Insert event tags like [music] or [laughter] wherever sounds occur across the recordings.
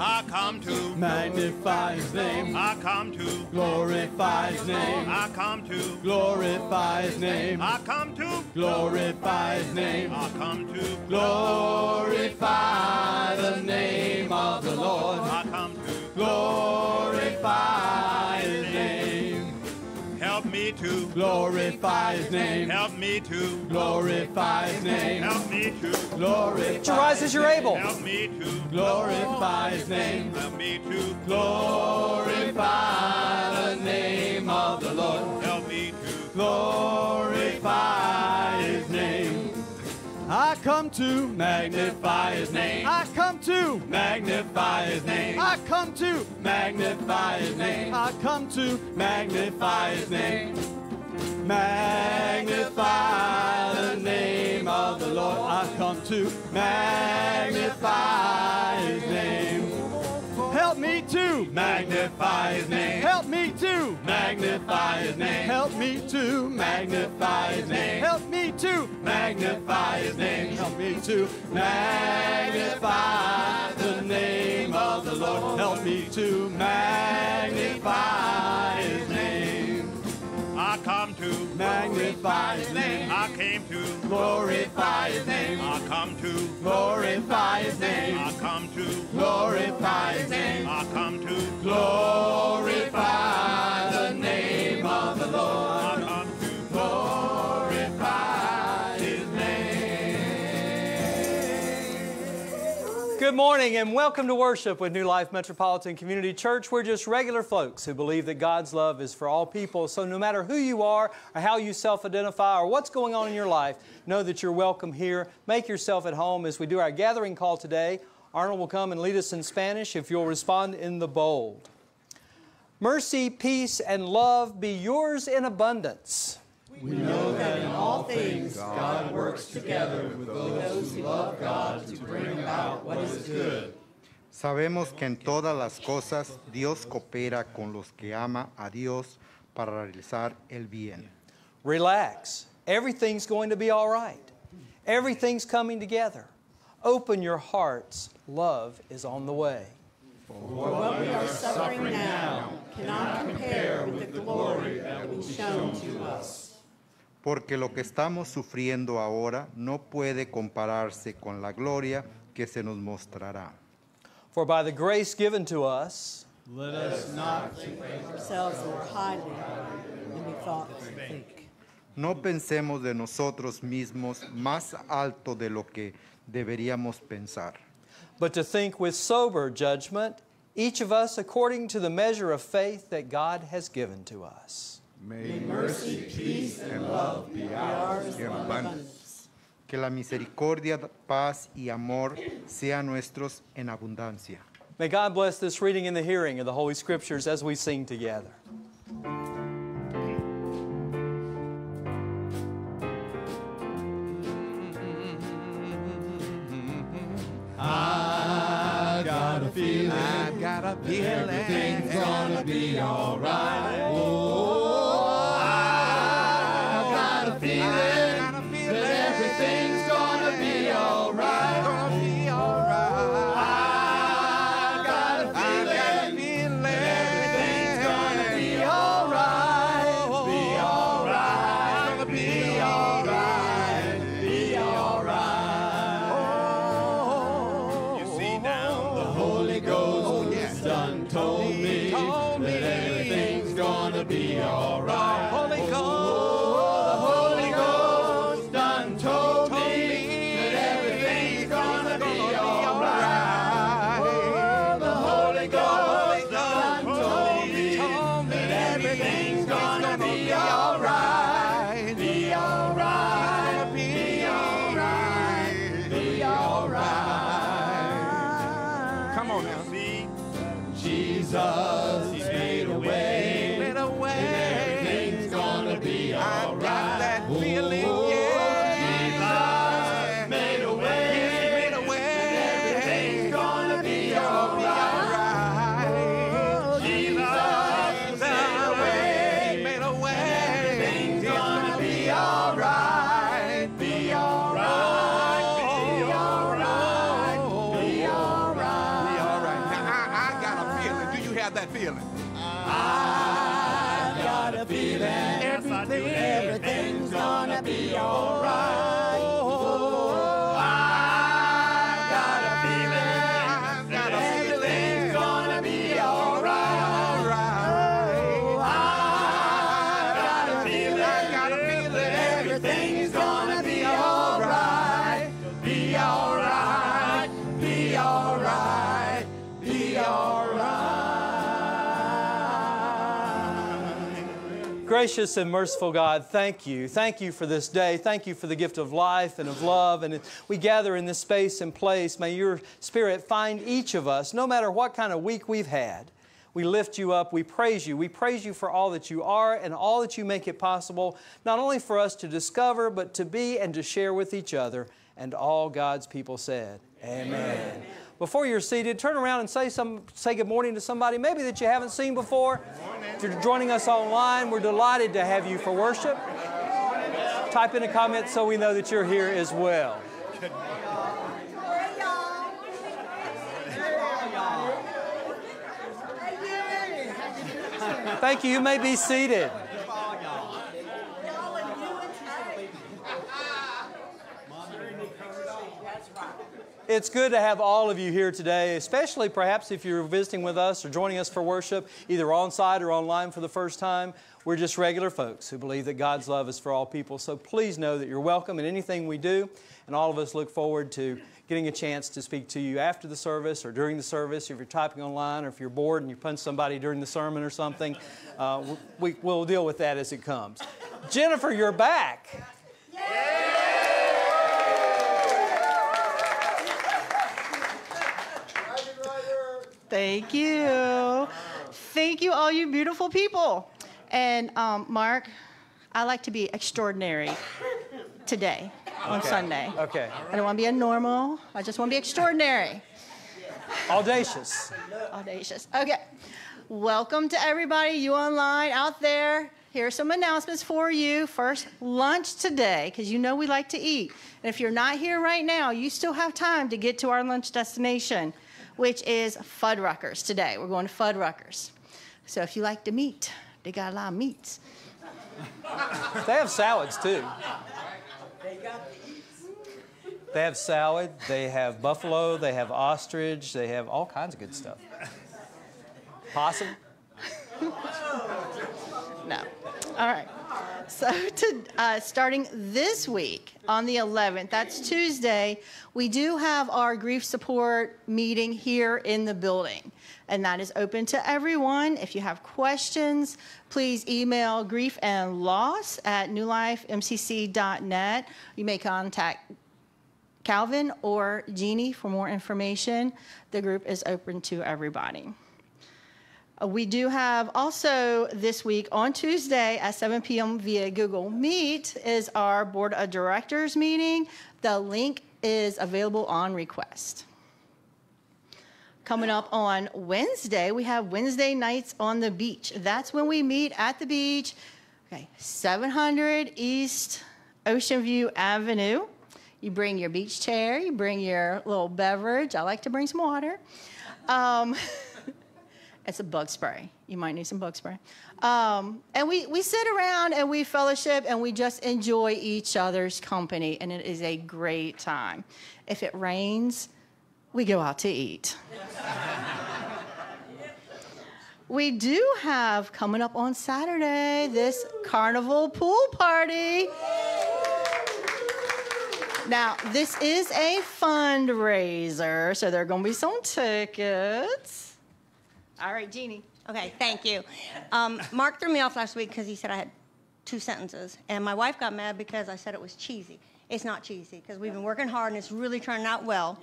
I come to magnify his name, I come to glorify his name, I come to glorify his name, I come to glorify his name, I come to glorify the name of the Lord, I come to glorify his name, help me to glorify his name, help me to glorify his name, help me to glorify To rise as you're able. help me to glorify his name, help me to glorify the name of the Lord. help me to glorify his name. I come to magnify his name. I come to magnify his name. I come to magnify his name. I come to magnify his name. Magnify the name of the Lord. I come to magnify his name. Help me to magnify his name. Help me to magnify his name. Help me to magnify his name. Help me to magnify his name. Help me to magnify the name of the Lord. Help me to magnify to Magnify his name. I came to Glorify his name. I come to Glorify his name. I come to Glorify his name. I come to Glorify Good morning and welcome to worship with New Life Metropolitan Community Church. We're just regular folks who believe that God's love is for all people. So no matter who you are or how you self identify or what's going on in your life, know that you're welcome here. Make yourself at home as we do our gathering call today. Arnold will come and lead us in Spanish if you'll respond in the bold. Mercy, peace, and love be yours in abundance. We know that in all things God works together with those who love God to bring about what is good. Sabemos que en todas las cosas Dios coopera con los que ama a Dios para realizar el bien. Relax. Everything's going to be all right. Everything's coming together. Open your hearts. Love is on the way. For what we are suffering now cannot compare with the glory that will be shown to us. Porque lo que estamos sufriendo ahora no puede compararse con la gloria que se nos mostrará. For by the grace given to us, Let us not think Ourselves more highly than we thought to think. No pensemos de nosotros mismos más alto de lo que deberíamos pensar, but to think with sober judgment, each of us according to the measure of faith that God has given to us. May mercy, peace, and love be ours in abundance. que la misericordia, paz y amor sean nuestros en abundancia. May God bless this reading and the hearing of the Holy Scriptures as we sing together. I got a feeling. Got a feeling. Everything's gonna be alright. Oh, Gracious and merciful God, thank you. Thank you for this day. Thank you for the gift of life and of love. And we gather in this space and place. May your Spirit find each of us, no matter what kind of week we've had. We lift you up. We praise you. We praise you for all that you are and all that you make it possible, not only for us to discover, but to be and to share with each other. And all God's people said, Amen. Before you're seated, turn around and say, some, say good morning to somebody maybe that you haven't seen before. If you're joining us online, we're delighted to have you for worship. Type in a comment so we know that you're here as well. Thank you. You may be seated. It's good to have all of you here today, especially perhaps if you're visiting with us or joining us for worship, either on site or online for the first time. We're just regular folks who believe that God's love is for all people. So please know that you're welcome in anything we do, and all of us look forward to getting a chance to speak to you after the service or during the service. If you're typing online or if you're bored and you punch somebody during the sermon or something, uh, we, we'll deal with that as it comes. Jennifer, you're back. Thank you. Thank you, all you beautiful people. And um, Mark, I like to be extraordinary today on Okay. Sunday. Okay. I don't want to be a normal. I just want to be extraordinary, Audacious. audacious. Okay. Welcome to everybody, you online out there. Here are some announcements for you. First, lunch today, because you know we like to eat. And if you're not here right now, you still have time to get to our lunch destination, which is Fuddruckers today. We're going to Fuddruckers. So if you like to meat, they got a lot of meats. [laughs] They have salads too. They have salad, they have buffalo, they have ostrich, they have all kinds of good stuff. Possum? No. All right. So, to, uh, starting this week on the 11th, that's Tuesday, we do have our grief support meeting here in the building. And that is open to everyone. If you have questions, please email grief and loss at newlifemcc.net. You may contact Calvin or Jeannie for more information. The group is open to everybody. Uh, We do have also this week on Tuesday at 7 p.m. via Google Meet is our Board of Directors meeting. The link is available on request. Coming up on Wednesday, we have Wednesday nights on the beach. That's when we meet at the beach. Okay, 700 East Ocean View Avenue. You bring your beach chair, you bring your little beverage. I like to bring some water. Um, [laughs] it's a bug spray. You might need some bug spray. Um, and we, we sit around and we fellowship and we just enjoy each other's company, and it is a great time. If it rains, we go out to eat. [laughs] we do have coming up on Saturday this carnival pool party. Now, this is a fundraiser, so there are going to be some tickets. All right, Jeannie. Okay, thank you. Um, Mark threw me off last week because he said I had two sentences, and my wife got mad because I said it was cheesy. It's not cheesy because we've been working hard and it's really turning out well.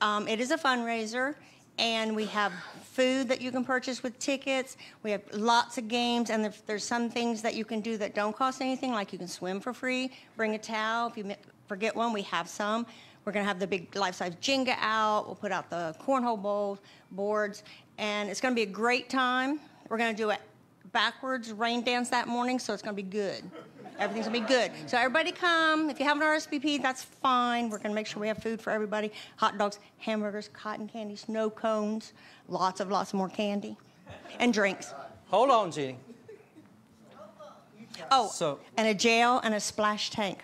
Um, it is a fundraiser, and we have food that you can purchase with tickets. We have lots of games, and there, there's some things that you can do that don't cost anything, like you can swim for free, bring a towel. If you forget one, we have some. We're going to have the big life-size Jenga out. We'll put out the cornhole bowls, boards, and it's going to be a great time. We're going to do it backwards rain dance that morning, so it's going to be good. Everything's going to be good. So everybody come. If you have an RSVP, that's fine. We're going to make sure we have food for everybody. Hot dogs, hamburgers, cotton candy, snow cones, lots of lots more candy, and drinks. Hold on, Jeannie. Oh, So- and a jail and a splash tank.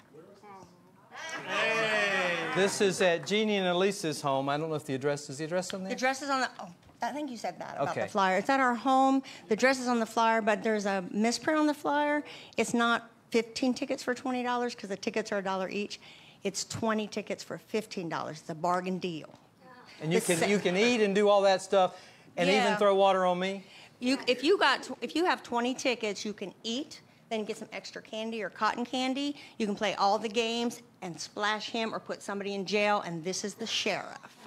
This is at Jeannie and Elisa's home. I don't know if the address is the address on there. The there. dress is on the. Oh, I think you said that about Okay. the flyer. It's at our home. The dress is on the flyer, but there's a misprint on the flyer. It's not 15 tickets for $20 because the tickets are a dollar each. It's 20 tickets for $15. It's a bargain deal. And you the can you can eat and do all that stuff, and even throw water on me. You, if you got, if you have 20 tickets, you can eat, then get some extra candy or cotton candy. You can play all the games and splash him or put somebody in jail, and this is the sheriff.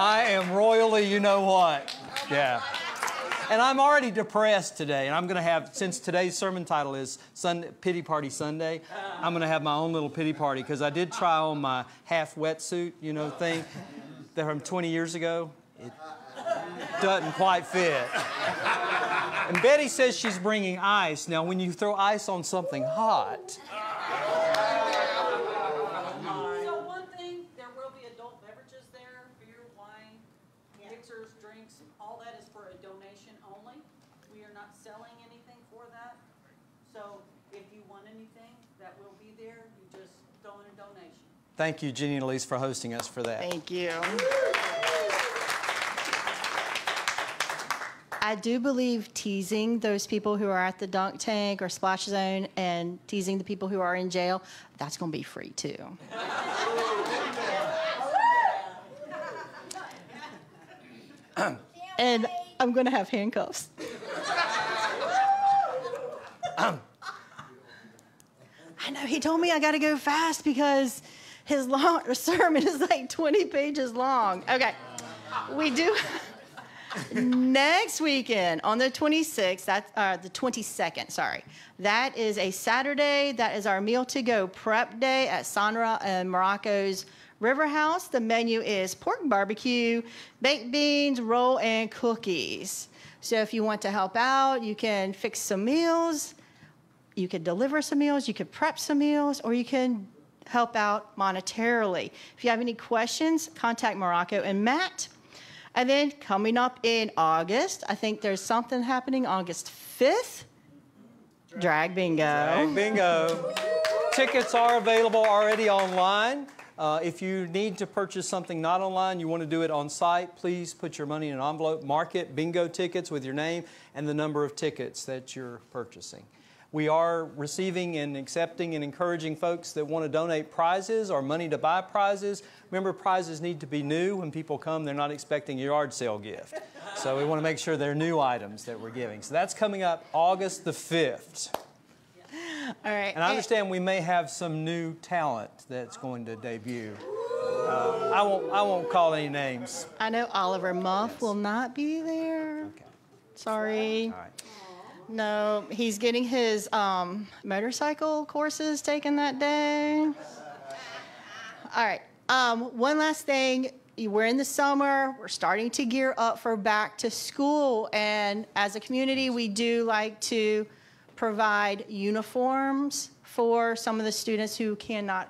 I am royally, you know what? Yeah. And I'm already depressed today, and I'm going to have, since today's sermon title is Sunday, Pity Party Sunday, I'm going to have my own little pity party because I did try on my half wetsuit, you know, thing that from 20 years ago. It doesn't quite fit. And Betty says she's bringing ice. Now, when you throw ice on something hot, So one thing, there will be adult beverages there, beer, wine, mixers, drinks, all that is for a donation only. We are not selling anything for that. So if you want anything, that will be there, you just throw in a donation. Thank you, Jenny and Elise, for hosting us for that. Thank you. I do believe teasing those people who are at the dunk tank or splash zone and teasing the people who are in jail, that's going to be free too. [laughs] and I'm going to have handcuffs. [laughs] I know he told me I got to go fast because his long [laughs] sermon is like 20 pages long. Okay, we do. [laughs] Next weekend on the 26th, that's uh, the 22nd, sorry. That is a Saturday. That is our meal to go prep day at Sonra and Morocco's River House. The menu is pork barbecue, baked beans, roll, and cookies. So if you want to help out, you can fix some meals, you could deliver some meals, you could prep some meals, or you can help out monetarily. If you have any questions, contact Morocco and Matt. And then coming up in August, I think there's something happening August 5th. Drag bingo. Drag bingo. Tickets are available already online. Uh, if you need to purchase something not online, you want to do it on site, please put your money in an envelope, mark it bingo tickets with your name and the number of tickets that you're purchasing. We are receiving and accepting and encouraging folks that want to donate prizes or money to buy prizes. Remember, prizes need to be new. When people come, they're not expecting a yard sale gift. So we want to make sure they're new items that we're giving. So that's coming up August the 5th. All right. And I understand we may have some new talent that's going to debut. Uh, I won't. I won't call any names. I know Oliver Muff will not be there. Okay. Sorry. All right. No, he's getting his um, motorcycle courses taken that day. All right. Um, one last thing. We're in the summer. We're starting to gear up for back to school. And as a community, we do like to provide uniforms for some of the students who cannot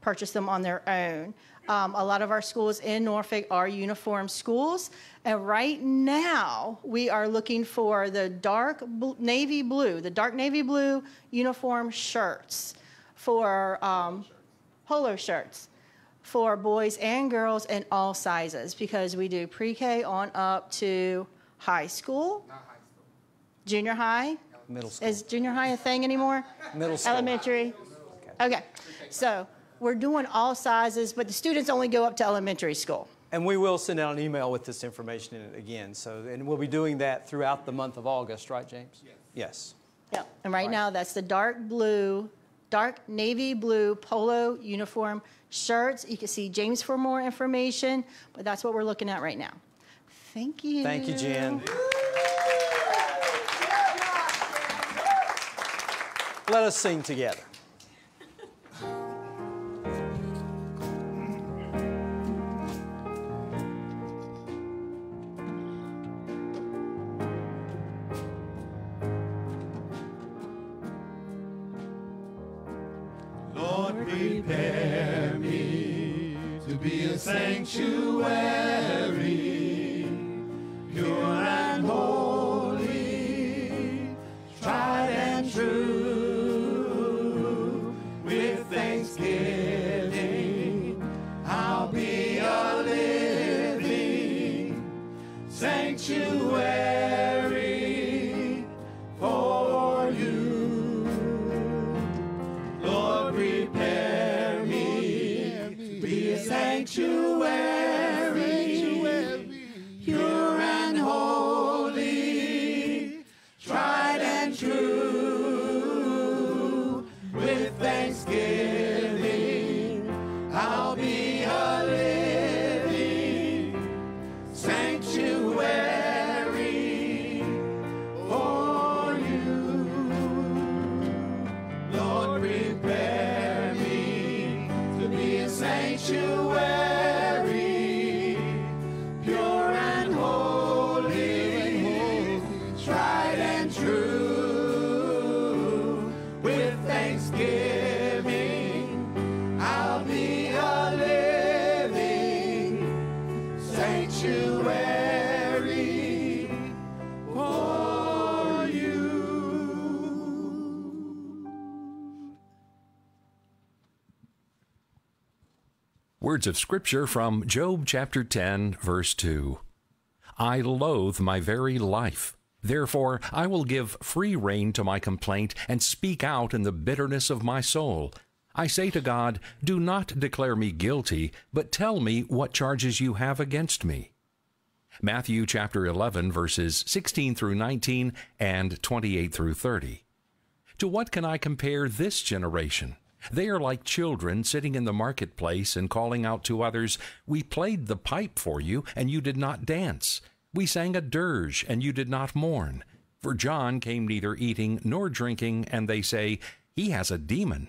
purchase them on their own. Um, a lot of our schools in Norfolk are uniform schools, and right now we are looking for the dark bl- navy blue, the dark navy blue uniform shirts for um, polo shirts for boys and girls in all sizes because we do pre-K on up to high school, junior high. Middle school. Is junior high a thing anymore? Middle school. Elementary? Okay, so we're doing all sizes, but the students only go up to elementary school. And we will send out an email with this information in it again. So, and we'll be doing that throughout the month of August, right, James? Yes. yes. Yep. And right now, that's the dark blue, dark navy blue polo uniform shirts. You can see James for more information, but that's what we're looking at right now. Thank you. Thank you, Jen. Let us sing together. Words of Scripture from Job chapter 10, verse 2. I loathe my very life. Therefore, I will give free rein to my complaint and speak out in the bitterness of my soul. I say to God, Do not declare me guilty, but tell me what charges you have against me. Matthew chapter 11, verses 16 through 19 and 28 through 30. To what can I compare this generation? They are like children sitting in the marketplace and calling out to others, We played the pipe for you, and you did not dance. We sang a dirge, and you did not mourn. For John came neither eating nor drinking, and they say, He has a demon.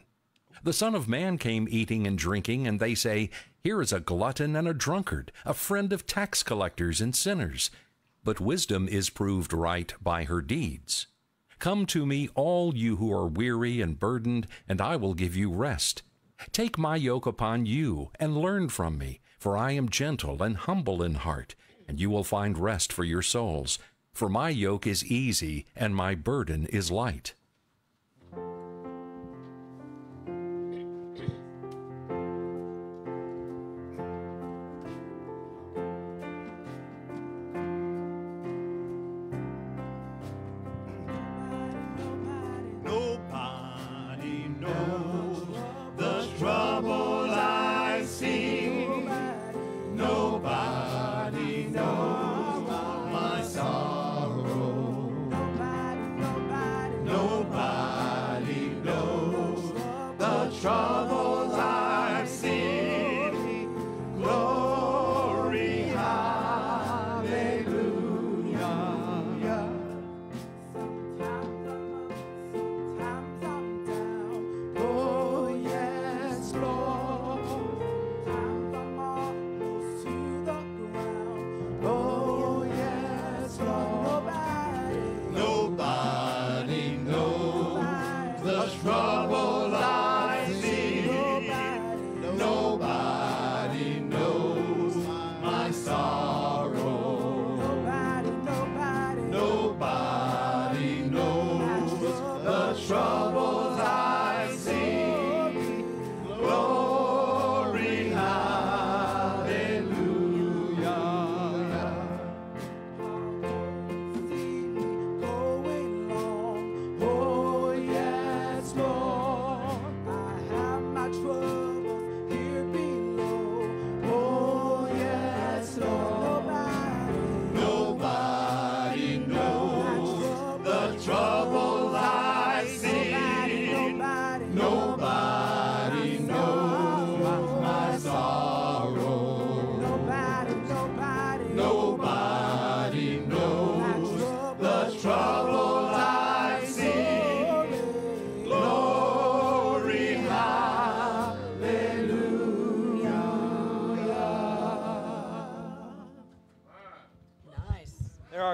The Son of Man came eating and drinking, and they say, Here is a glutton and a drunkard, a friend of tax collectors and sinners. But wisdom is proved right by her deeds. Come to me, all you who are weary and burdened, and I will give you rest. Take my yoke upon you, and learn from me, for I am gentle and humble in heart, and you will find rest for your souls. For my yoke is easy, and my burden is light.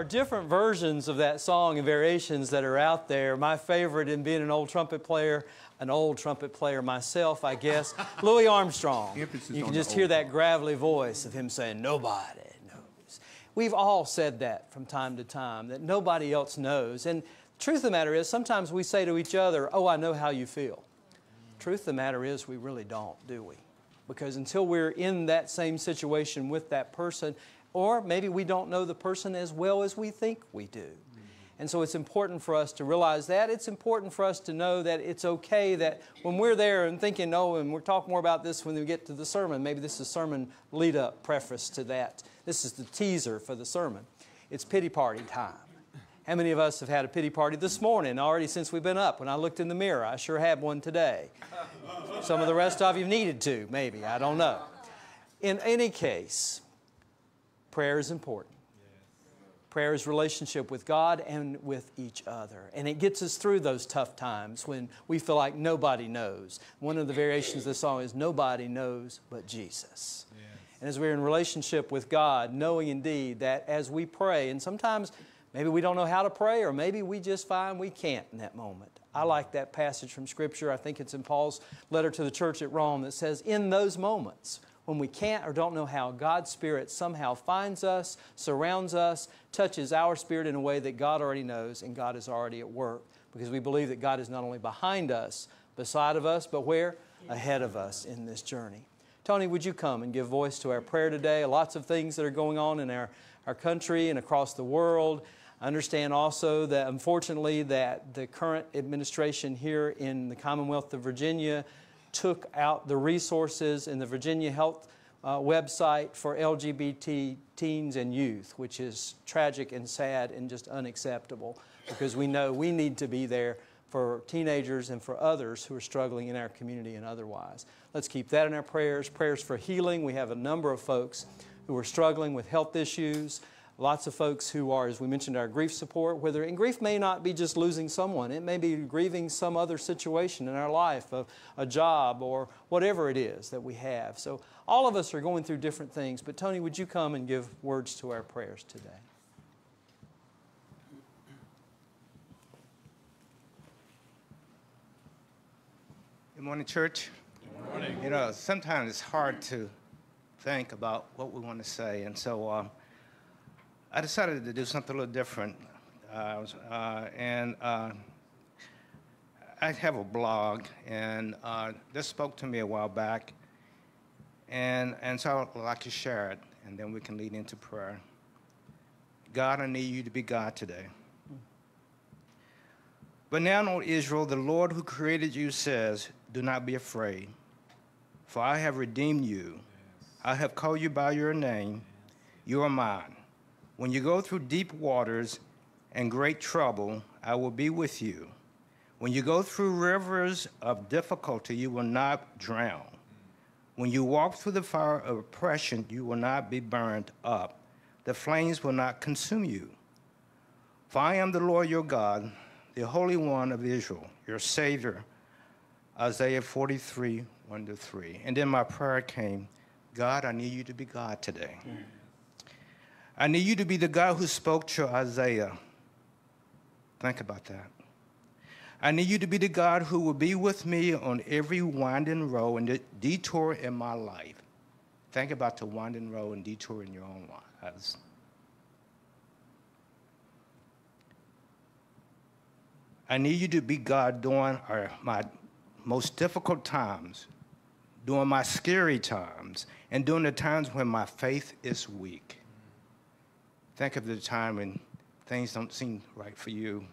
Are different versions of that song and variations that are out there. My favorite, in being an old trumpet player, an old trumpet player myself, I guess, [laughs] Louis Armstrong. You can just hear that gravelly voice of him saying, Nobody knows. We've all said that from time to time, that nobody else knows. And the truth of the matter is, sometimes we say to each other, Oh, I know how you feel. Truth of the matter is, we really don't, do we? Because until we're in that same situation with that person, or maybe we don't know the person as well as we think we do. And so it's important for us to realize that. It's important for us to know that it's okay that when we're there and thinking, oh, and we'll talk more about this when we get to the sermon. Maybe this is a sermon lead up preface to that. This is the teaser for the sermon. It's pity party time. How many of us have had a pity party this morning already since we've been up? When I looked in the mirror, I sure had one today. Some of the rest of you needed to, maybe. I don't know. In any case, prayer is important. Prayer is relationship with God and with each other. And it gets us through those tough times when we feel like nobody knows. One of the variations of the song is Nobody Knows But Jesus. And as we're in relationship with God, knowing indeed that as we pray, and sometimes maybe we don't know how to pray, or maybe we just find we can't in that moment. I like that passage from Scripture. I think it's in Paul's letter to the church at Rome that says, In those moments, when we can't or don't know how, God's Spirit somehow finds us, surrounds us, touches our spirit in a way that God already knows and God is already at work. Because we believe that God is not only behind us, beside of us, but where? Ahead of us in this journey. Tony, would you come and give voice to our prayer today? Lots of things that are going on in our, our country and across the world. I understand also that unfortunately that the current administration here in the Commonwealth of Virginia took out the resources in the Virginia Health uh, website for LGBT teens and youth, which is tragic and sad and just unacceptable because we know we need to be there for teenagers and for others who are struggling in our community and otherwise. Let's keep that in our prayers. Prayers for healing. We have a number of folks who are struggling with health issues. Lots of folks who are, as we mentioned, our grief support, whether, and grief may not be just losing someone, it may be grieving some other situation in our life, a, a job, or whatever it is that we have. So all of us are going through different things, but Tony, would you come and give words to our prayers today? Good morning, church. Good morning. You know, sometimes it's hard to think about what we want to say, and so uh, I decided to do something a little different. Uh, uh, and uh, I have a blog, and uh, this spoke to me a while back, and, and so I'd like to share it, and then we can lead into prayer. God, I need you to be God today. But now, O Israel, the Lord who created you says, Do not be afraid, for I have redeemed you. I have called you by your name. You are mine. When you go through deep waters and great trouble, I will be with you. When you go through rivers of difficulty, you will not drown. When you walk through the fire of oppression, you will not be burned up. The flames will not consume you. For I am the Lord your God the Holy One of Israel, your Savior. Isaiah 43, 1 to 3. And then my prayer came God, I need you to be God today. Mm. I need you to be the God who spoke to Isaiah. Think about that. I need you to be the God who will be with me on every winding road and detour in my life. Think about the winding road and detour in your own lives. I need you to be God during our, my most difficult times, during my scary times, and during the times when my faith is weak. Think of the time when things don't seem right for you,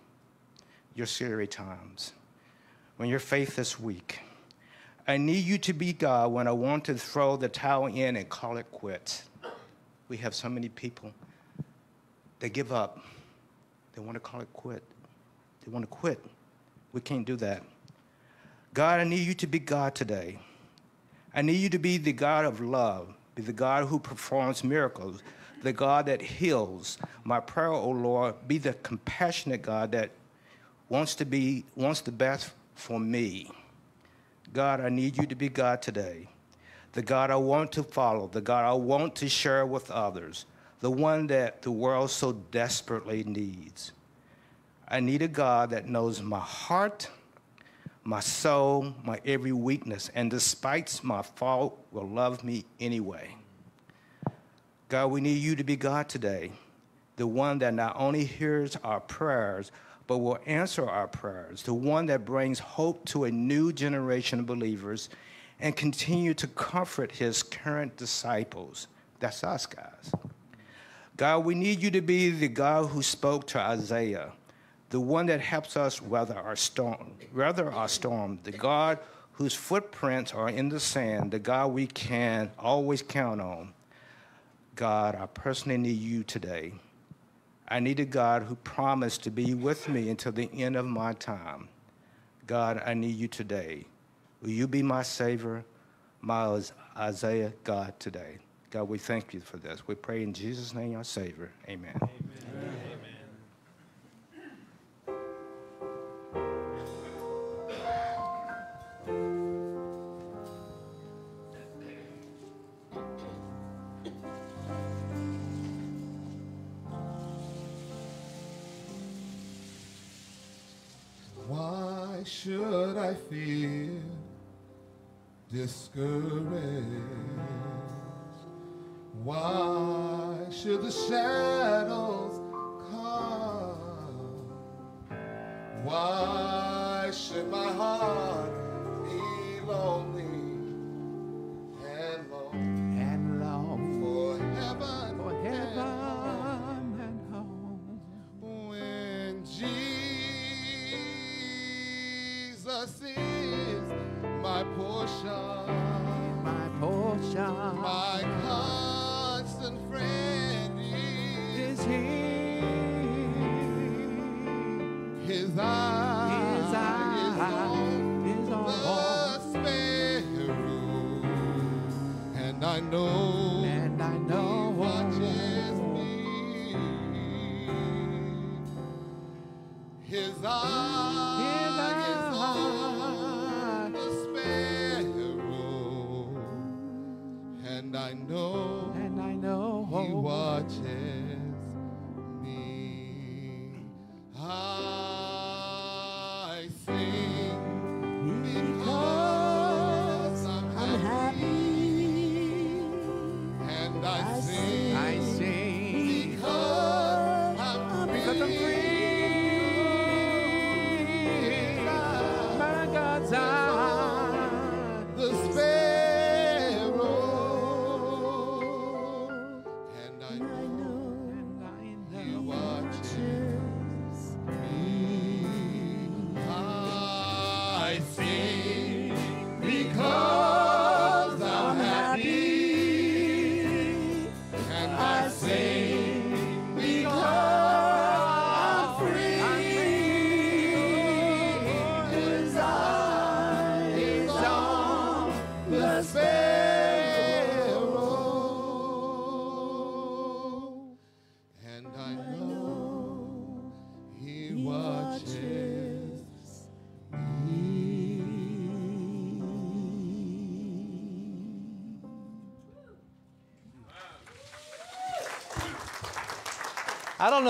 your scary times, when your faith is weak. I need you to be God when I want to throw the towel in and call it quits. We have so many people, they give up, they want to call it quit. They want to quit. We can't do that. God, I need you to be God today. I need you to be the God of love, be the God who performs miracles, the God that heals. My prayer, O oh Lord, be the compassionate God that wants to be wants the best for me. God, I need you to be God today. The God I want to follow, the God I want to share with others, the one that the world so desperately needs. I need a God that knows my heart, my soul, my every weakness, and despite my fault, will love me anyway. God, we need you to be God today, the one that not only hears our prayers, but will answer our prayers, the one that brings hope to a new generation of believers and continue to comfort his current disciples. That's us, guys. God, we need you to be the God who spoke to Isaiah the one that helps us weather our storm, weather our storm, the God whose footprints are in the sand, the God we can always count on. God, I personally need you today. I need a God who promised to be with me until the end of my time. God, I need you today. Will you be my Savior, my Isaiah God today? God, we thank you for this. We pray in Jesus' name, our Savior. Amen. Amen. Amen. should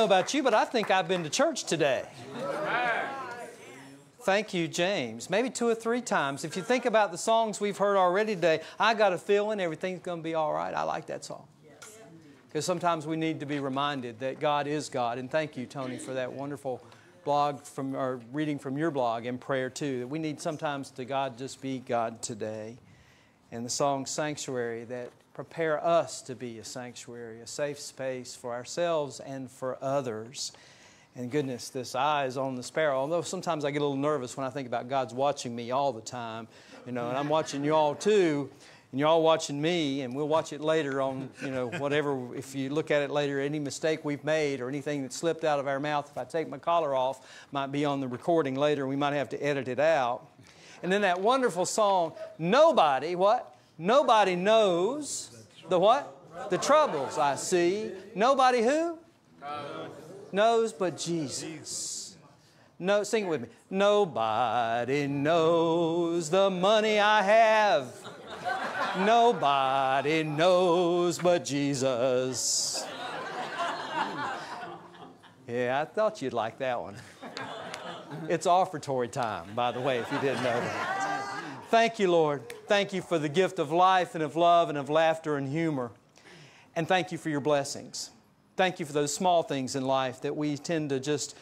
know about you, but I think I've been to church today. Thank you, James. Maybe two or three times. If you think about the songs we've heard already today, I got a feeling everything's going to be all right. I like that song. Because sometimes we need to be reminded that God is God. And thank you, Tony, for that wonderful blog from or reading from your blog and prayer too. That we need sometimes to God just be God today. And the song Sanctuary that prepare us to be a sanctuary, a safe space for ourselves and for others. And goodness, this eye is on the sparrow. Although sometimes I get a little nervous when I think about God's watching me all the time, you know, and I'm watching you all too, and you're all watching me, and we'll watch it later on, you know, whatever. If you look at it later, any mistake we've made or anything that slipped out of our mouth, if I take my collar off, might be on the recording later. We might have to edit it out. And then that wonderful song, Nobody, what? Nobody knows the what? The troubles I see. Nobody who? Knows but Jesus. No, sing it with me. Nobody knows the money I have. Nobody knows but Jesus. Yeah, I thought you'd like that one. It's offertory time, by the way, if you didn't know that. Thank you, Lord. Thank you for the gift of life and of love and of laughter and humor. And thank you for your blessings. Thank you for those small things in life that we tend to just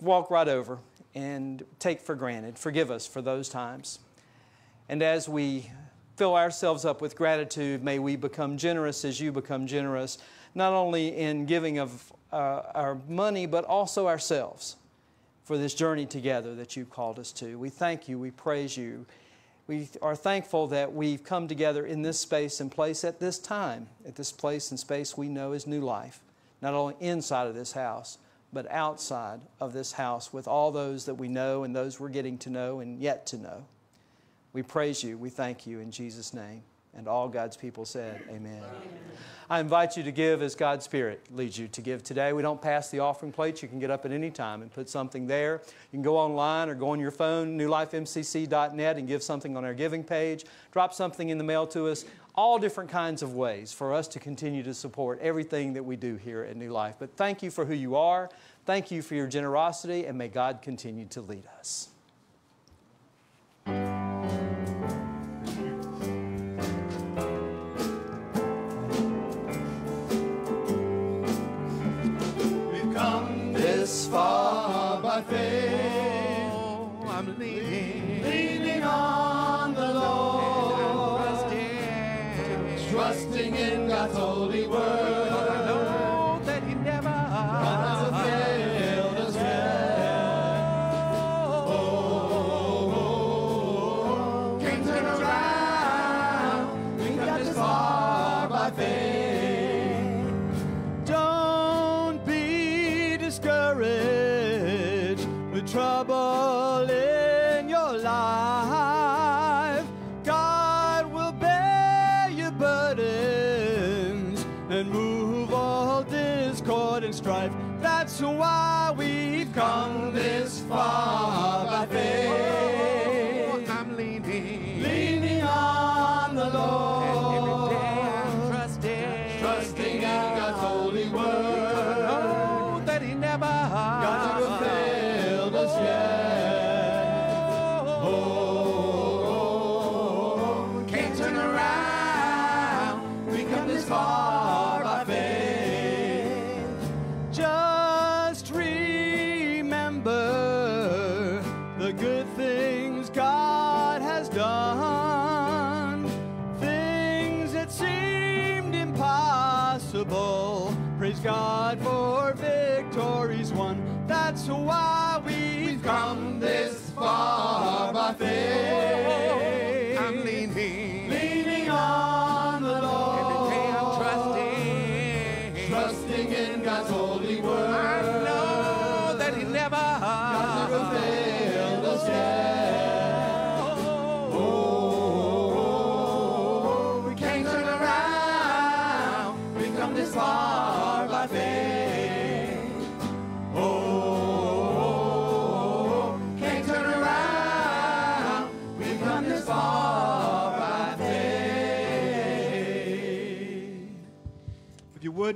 walk right over and take for granted. Forgive us for those times. And as we fill ourselves up with gratitude, may we become generous as you become generous, not only in giving of uh, our money, but also ourselves for this journey together that you've called us to. We thank you, we praise you. We are thankful that we've come together in this space and place at this time, at this place and space we know is new life, not only inside of this house, but outside of this house with all those that we know and those we're getting to know and yet to know. We praise you, we thank you in Jesus' name. And all God's people said, Amen. I invite you to give as God's Spirit leads you to give today. We don't pass the offering plates. You can get up at any time and put something there. You can go online or go on your phone, newlifemcc.net, and give something on our giving page. Drop something in the mail to us. All different kinds of ways for us to continue to support everything that we do here at New Life. But thank you for who you are. Thank you for your generosity, and may God continue to lead us.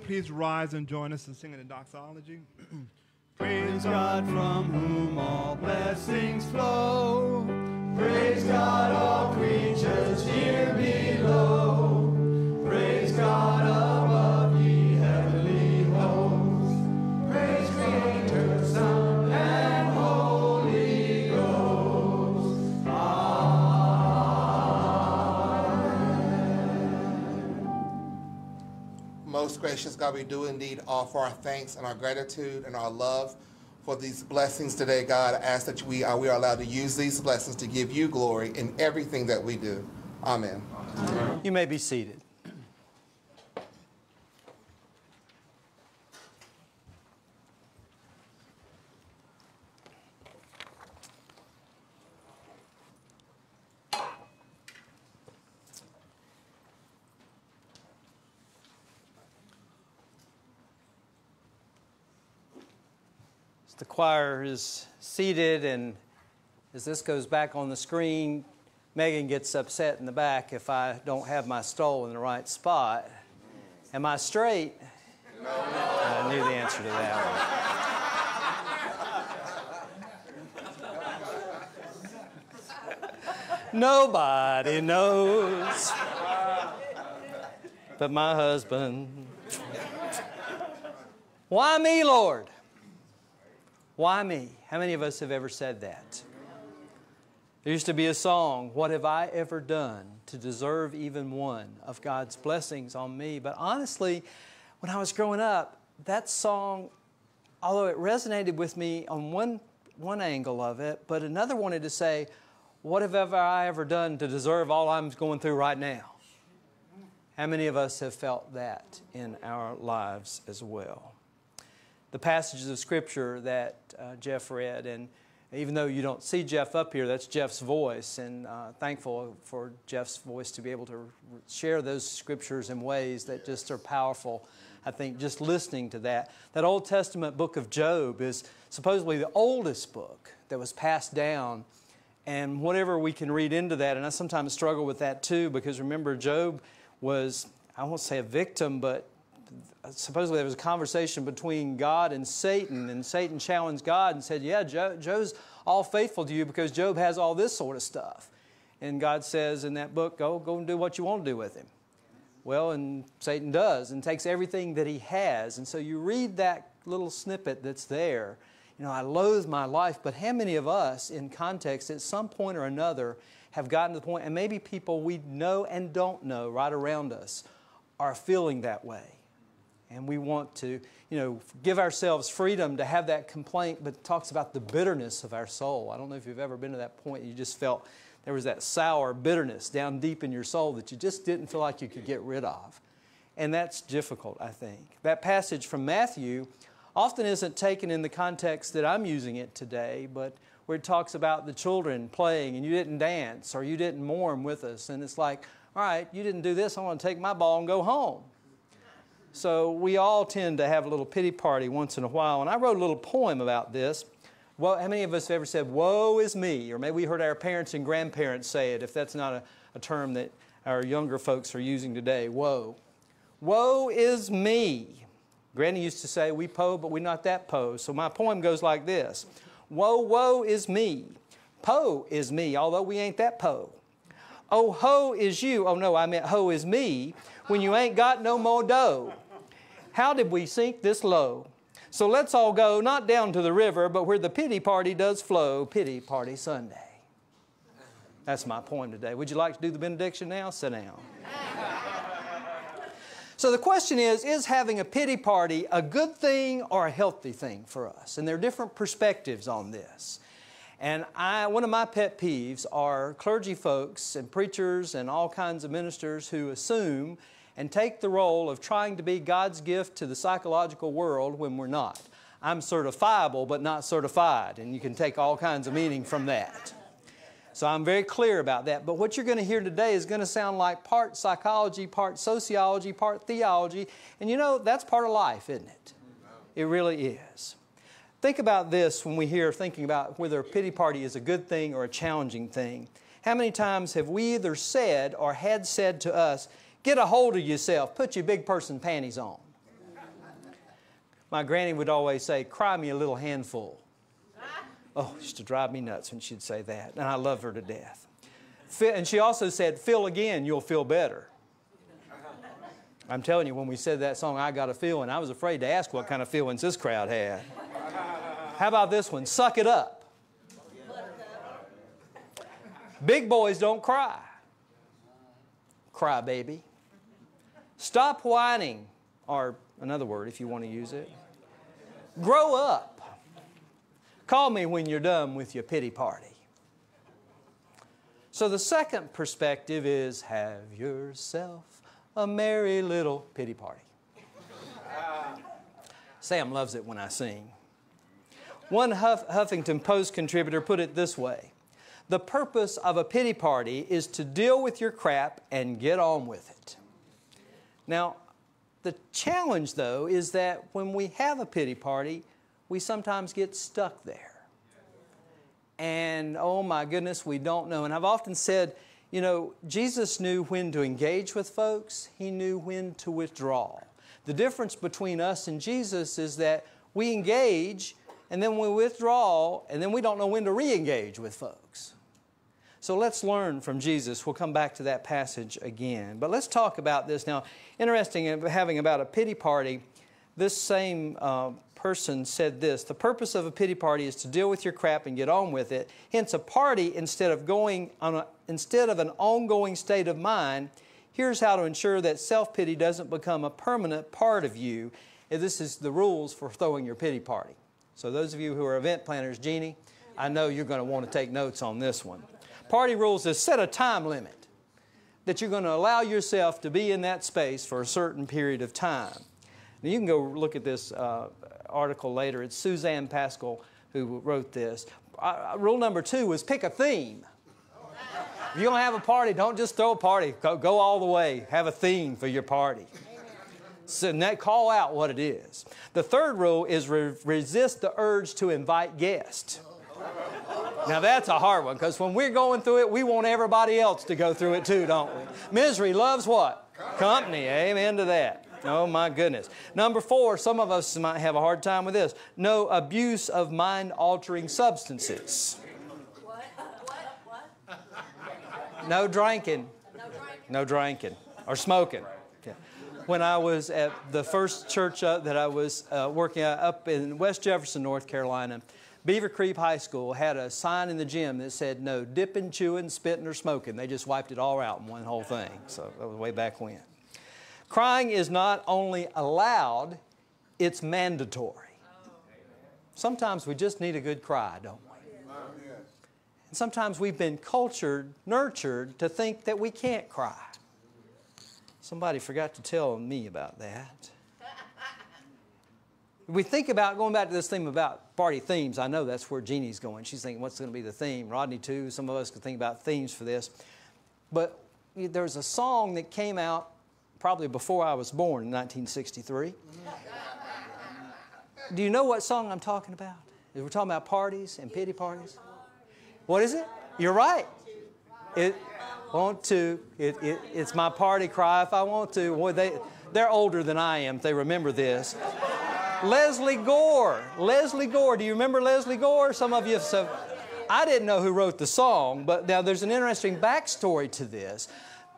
Please rise and join us in singing the doxology. [clears throat] Praise God from whom all blessings flow. Praise God, all creatures here below. Praise God above, Most gracious God, we do indeed offer our thanks and our gratitude and our love for these blessings today, God. I ask that we are, we are allowed to use these blessings to give you glory in everything that we do. Amen. You may be seated. Choir is seated and as this goes back on the screen, Megan gets upset in the back if I don't have my stole in the right spot. Am I straight? No. I knew the answer to that one. Nobody knows but my husband. Why me, Lord? Why me? How many of us have ever said that? There used to be a song, What Have I Ever Done to Deserve Even One of God's Blessings on Me? But honestly, when I was growing up, that song, although it resonated with me on one, one angle of it, but another wanted to say, What have ever I ever done to deserve all I'm going through right now? How many of us have felt that in our lives as well? The passages of Scripture that uh, Jeff read, and even though you don't see Jeff up here, that's Jeff's voice, and uh, thankful for Jeff's voice to be able to share those Scriptures in ways that just are powerful. I think just listening to that. That Old Testament book of Job is supposedly the oldest book that was passed down, and whatever we can read into that, and I sometimes struggle with that too, because remember, Job was, I won't say a victim, but supposedly there was a conversation between God and Satan, and Satan challenged God and said, Yeah, Job, Job's all faithful to you because Job has all this sort of stuff. And God says in that book, Go, go and do what you want to do with him. Well, and Satan does and takes everything that he has. And so you read that little snippet that's there. You know, I loathe my life, but how many of us in context at some point or another have gotten to the point, and maybe people we know and don't know right around us are feeling that way? And we want to, you know, give ourselves freedom to have that complaint, but it talks about the bitterness of our soul. I don't know if you've ever been to that point, you just felt there was that sour bitterness down deep in your soul that you just didn't feel like you could get rid of. And that's difficult, I think. That passage from Matthew often isn't taken in the context that I'm using it today, but where it talks about the children playing and you didn't dance or you didn't mourn with us. And it's like, all right, you didn't do this, I want to take my ball and go home. So we all tend to have a little pity party once in a while. And I wrote a little poem about this. Well, how many of us have ever said, Woe is me? Or maybe we heard our parents and grandparents say it, if that's not a, a term that our younger folks are using today. Woe. Woe is me. Granny used to say, We po, but we're not that po. So my poem goes like this Woe, woe is me. Po is me, although we ain't that po. Oh, ho is you. Oh, no, I meant ho is me when you ain't got no more dough. How did we sink this low? So let's all go, not down to the river, but where the pity party does flow, Pity Party Sunday. That's my poem today. Would you like to do the benediction now? Sit down. So the question is Is having a pity party a good thing or a healthy thing for us? And there are different perspectives on this. And I, one of my pet peeves are clergy folks and preachers and all kinds of ministers who assume and take the role of trying to be God's gift to the psychological world when we're not. I'm certifiable but not certified, and you can take all kinds of meaning from that. So I'm very clear about that. But what you're going to hear today is going to sound like part psychology, part sociology, part theology. And you know, that's part of life, isn't it? It really is. Think about this when we hear thinking about whether a pity party is a good thing or a challenging thing. How many times have we either said or had said to us, Get a hold of yourself, put your big person panties on? My granny would always say, Cry me a little handful. Oh, it used to drive me nuts when she'd say that, and I love her to death. And she also said, Feel again, you'll feel better. I'm telling you, when we said that song, I got a feeling, I was afraid to ask what kind of feelings this crowd had. How about this one? Suck it up. Big boys don't cry. Cry, baby. Stop whining, or another word if you want to use it. Grow up. Call me when you're done with your pity party. So the second perspective is have yourself a merry little pity party. Sam loves it when I sing. One Huff- Huffington Post contributor put it this way The purpose of a pity party is to deal with your crap and get on with it. Now, the challenge, though, is that when we have a pity party, we sometimes get stuck there. And oh my goodness, we don't know. And I've often said, you know, Jesus knew when to engage with folks, He knew when to withdraw. The difference between us and Jesus is that we engage and then we withdraw and then we don't know when to re engage with folks. So let's learn from Jesus. We'll come back to that passage again. But let's talk about this now. Interesting having about a pity party. This same uh, person said this The purpose of a pity party is to deal with your crap and get on with it. Hence, a party, instead of, going on a, instead of an ongoing state of mind, here's how to ensure that self pity doesn't become a permanent part of you. And this is the rules for throwing your pity party. So, those of you who are event planners, Jeannie, I know you're going to want to take notes on this one. Party rules is set a time limit that you're going to allow yourself to be in that space for a certain period of time. Now, you can go look at this uh, article later. It's Suzanne Pascal who wrote this. Uh, rule number two was pick a theme. If you're going to have a party, don't just throw a party. Go, go all the way. Have a theme for your party. So that, call out what it is. The third rule is re- resist the urge to invite guests. Now that's a hard one because when we're going through it, we want everybody else to go through it too, don't we? Misery loves what? Company. Amen to that. Oh my goodness. Number four, some of us might have a hard time with this. No abuse of mind altering substances. What? What? What? No drinking. No drinking. Or smoking. When I was at the first church uh, that I was uh, working at up in West Jefferson, North Carolina, Beaver Creek High School had a sign in the gym that said no dipping, chewing, spitting, or smoking. They just wiped it all out in one whole thing. So that was way back when. Crying is not only allowed, it's mandatory. Sometimes we just need a good cry, don't we? And sometimes we've been cultured, nurtured to think that we can't cry. Somebody forgot to tell me about that. We think about going back to this theme about party themes. I know that's where Jeannie's going. She's thinking, what's going to be the theme? Rodney, too. Some of us could think about themes for this. But there's a song that came out probably before I was born in 1963. Do you know what song I'm talking about? We're talking about parties and pity parties. What is it? You're right. It want to. It, it, it's my party cry if I want to. Boy, they, they're older than I am. They remember this. Lesley Gore. Lesley Gore. Do you remember Lesley Gore? Some of you have. I didn't know who wrote the song, but now there's an interesting backstory to this.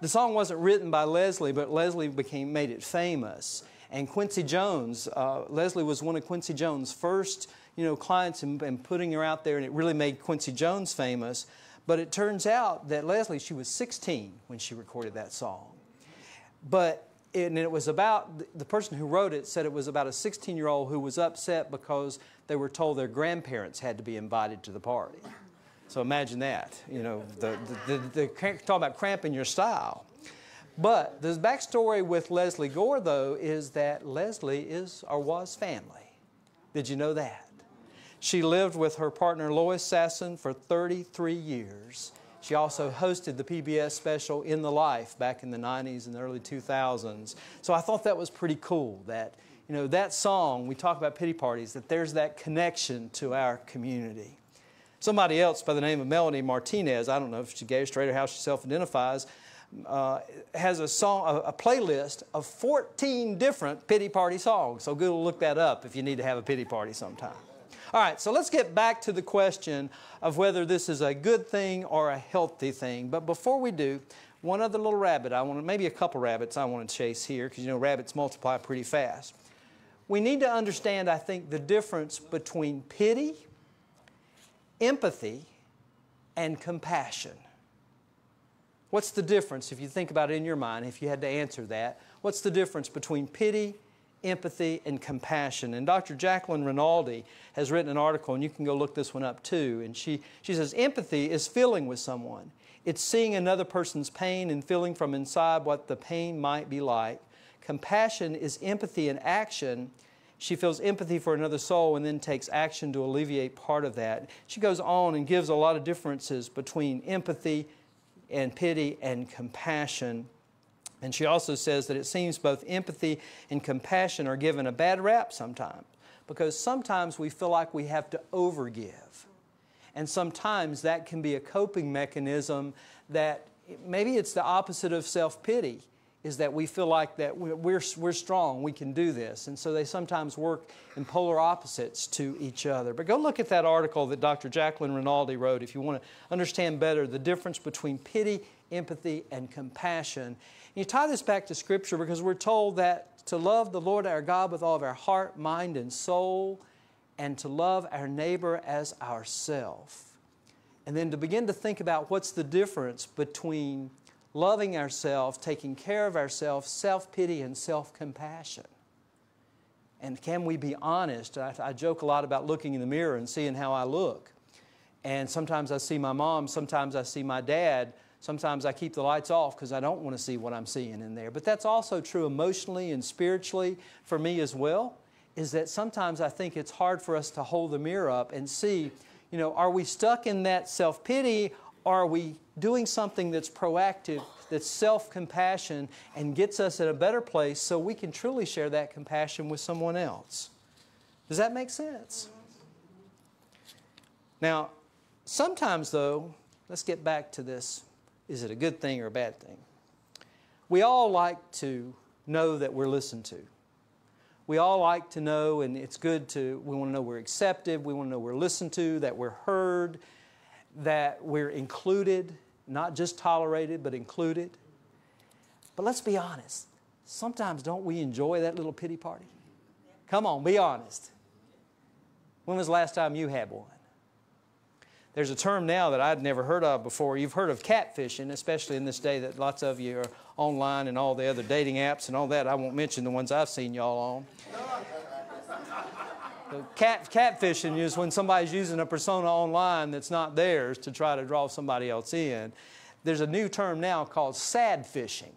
The song wasn't written by Lesley, but Lesley became made it famous. And Quincy Jones, uh, Lesley was one of Quincy Jones' first, you know, clients and, and putting her out there, and it really made Quincy Jones famous. But it turns out that Lesley, she was 16 when she recorded that song. But and it was about the person who wrote it said it was about a 16 year old who was upset because they were told their grandparents had to be invited to the party. So imagine that, you know, the, the, the, the talk about cramping your style. But the backstory with Lesley Gore, though, is that Lesley is or was family. Did you know that? She lived with her partner Lois Sasson for 33 years. She also hosted the PBS special In the Life back in the 90s and the early 2000s. So I thought that was pretty cool that, you know, that song, we talk about pity parties, that there's that connection to our community. Somebody else by the name of Melanie Martinez, I don't know if she's gay or straight or how she self identifies, uh, has a song, a, a, playlist of 14 different pity party songs. So go look that up if you need to have a pity party sometime. All right, so let's get back to the question of whether this is a good thing or a healthy thing. But before we do, one other little rabbit I want, to, maybe a couple rabbits I want to chase here because you know rabbits multiply pretty fast. We need to understand, I think, the difference between pity, empathy, and compassion. What's the difference, if you think about it in your mind, if you had to answer that? What's the difference between pity, empathy, and compassion? And Dr. Jacqueline Rinaldi has written an article, and you can go look this one up too. And she, she says, Empathy is feeling with someone, it's seeing another person's pain and feeling from inside what the pain might be like. Compassion is empathy in action. She feels empathy for another soul and then takes action to alleviate part of that. She goes on and gives a lot of differences between empathy and pity and compassion. And she also says that it seems both empathy and compassion are given a bad rap sometimes because sometimes we feel like we have to overgive. And sometimes that can be a coping mechanism that maybe it's the opposite of self pity is that we feel like that we're, we're strong, we can do this. And so they sometimes work in polar opposites to each other. But go look at that article that Dr. Jacqueline Rinaldi wrote if you want to understand better the difference between pity, empathy, and compassion. You tie this back to Scripture because we're told that to love the Lord our God with all of our heart, mind, and soul, and to love our neighbor as ourself. And then to begin to think about what's the difference between loving ourselves, taking care of ourselves, self pity, and self compassion. And can we be honest? I, I, joke a lot about looking in the mirror and seeing how I look. And sometimes I see my mom, sometimes I see my dad, sometimes I keep the lights off because I don't want to see what I'm seeing in there. But that's also true emotionally and spiritually for me as well, is that sometimes I think it's hard for us to hold the mirror up and see, you know, are we stuck in that self pity are we doing something that's proactive, that's self compassion, and gets us in a better place so we can truly share that compassion with someone else? Does that make sense? Now, sometimes though, let's get back to this is it a good thing or a bad thing? We all like to know that we're listened to. We all like to know, and it's good to, we want to know we're accepted, we want to know we're listened to, that we're heard, that we're included, not just tolerated, but included. But let's be honest. Sometimes don't we enjoy that little pity party? Come on, be honest. When was the last time you had one? There's a term now that I'd never heard of before. You've heard of catfishing, especially in this day that lots of you are online and all the other dating apps and all that. I won't mention the ones I've seen y'all on. Cat, catfishing is when somebody's using a persona online that's not theirs to try to draw somebody else in. There's a new term now called sad fishing,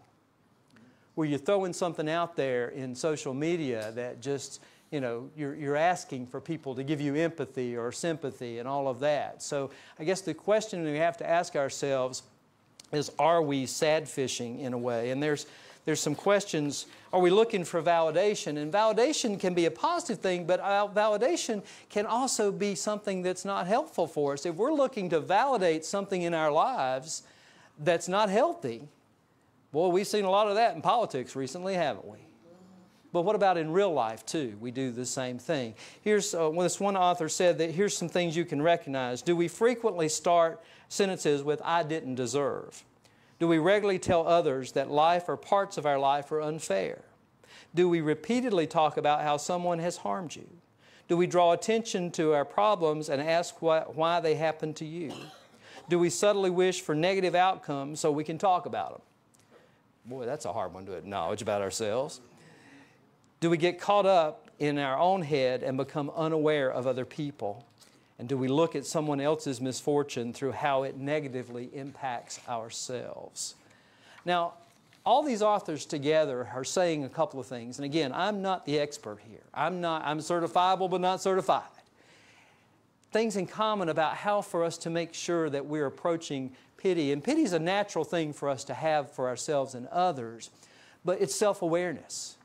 where you're throwing something out there in social media that just you know, you're, you're asking for people to give you empathy or sympathy and all of that. So I guess the question we have to ask ourselves is are we sad fishing in a way? And there's, there's some questions. Are we looking for validation? And validation can be a positive thing, but uh, validation can also be something that's not helpful for us. If we're looking to validate something in our lives that's not healthy, boy, we've seen a lot of that in politics recently, haven't we? But what about in real life, too? We do the same thing. Here's uh, well, this one author said that here's some things you can recognize. Do we frequently start sentences with, I didn't deserve? Do we regularly tell others that life or parts of our life are unfair? Do we repeatedly talk about how someone has harmed you? Do we draw attention to our problems and ask why, why they happen to you? Do we subtly wish for negative outcomes so we can talk about them? Boy, that's a hard one to acknowledge about ourselves. Do we get caught up in our own head and become unaware of other people? And do we look at someone else's misfortune through how it negatively impacts ourselves? Now, all these authors together are saying a couple of things. And again, I'm not the expert here. I'm not I'm certifiable but not certified. Things in common about how for us to make sure that we're approaching pity. And pity is a natural thing for us to have for ourselves and others, but it's self-awareness.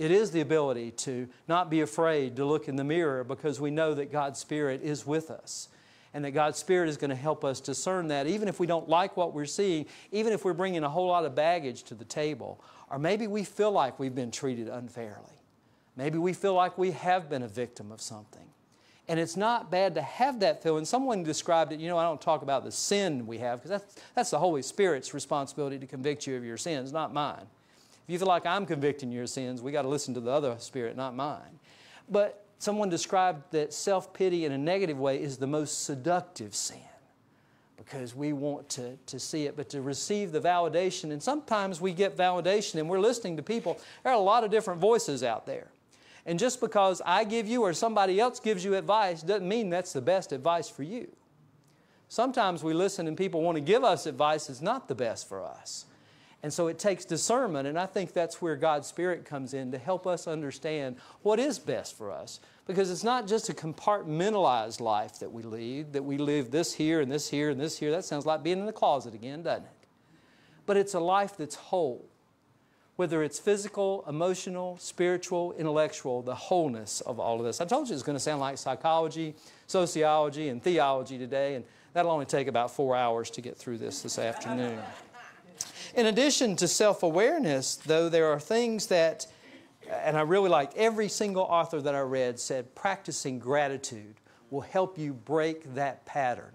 It is the ability to not be afraid to look in the mirror because we know that God's Spirit is with us and that God's Spirit is going to help us discern that even if we don't like what we're seeing, even if we're bringing a whole lot of baggage to the table, or maybe we feel like we've been treated unfairly. Maybe we feel like we have been a victim of something. And it's not bad to have that feeling. Someone described it, you know, I don't talk about the sin we have because that's, that's the Holy Spirit's responsibility to convict you of your sins, not mine. If you feel like I'm convicting your sins, we got to listen to the other spirit, not mine. But someone described that self pity in a negative way is the most seductive sin because we want to, to see it, but to receive the validation. And sometimes we get validation and we're listening to people. There are a lot of different voices out there. And just because I give you or somebody else gives you advice doesn't mean that's the best advice for you. Sometimes we listen and people want to give us advice that's not the best for us. And so it takes discernment, and I think that's where God's Spirit comes in to help us understand what is best for us. Because it's not just a compartmentalized life that we lead, that we live this here and this here and this here. That sounds like being in the closet again, doesn't it? But it's a life that's whole. Whether it's physical, emotional, spiritual, intellectual, the wholeness of all of this. I told you it's going to sound like psychology, sociology, and theology today, and that'll only take about four hours to get through this this afternoon. In addition to self awareness, though, there are things that, and I really liked every single author that I read said practicing gratitude will help you break that pattern.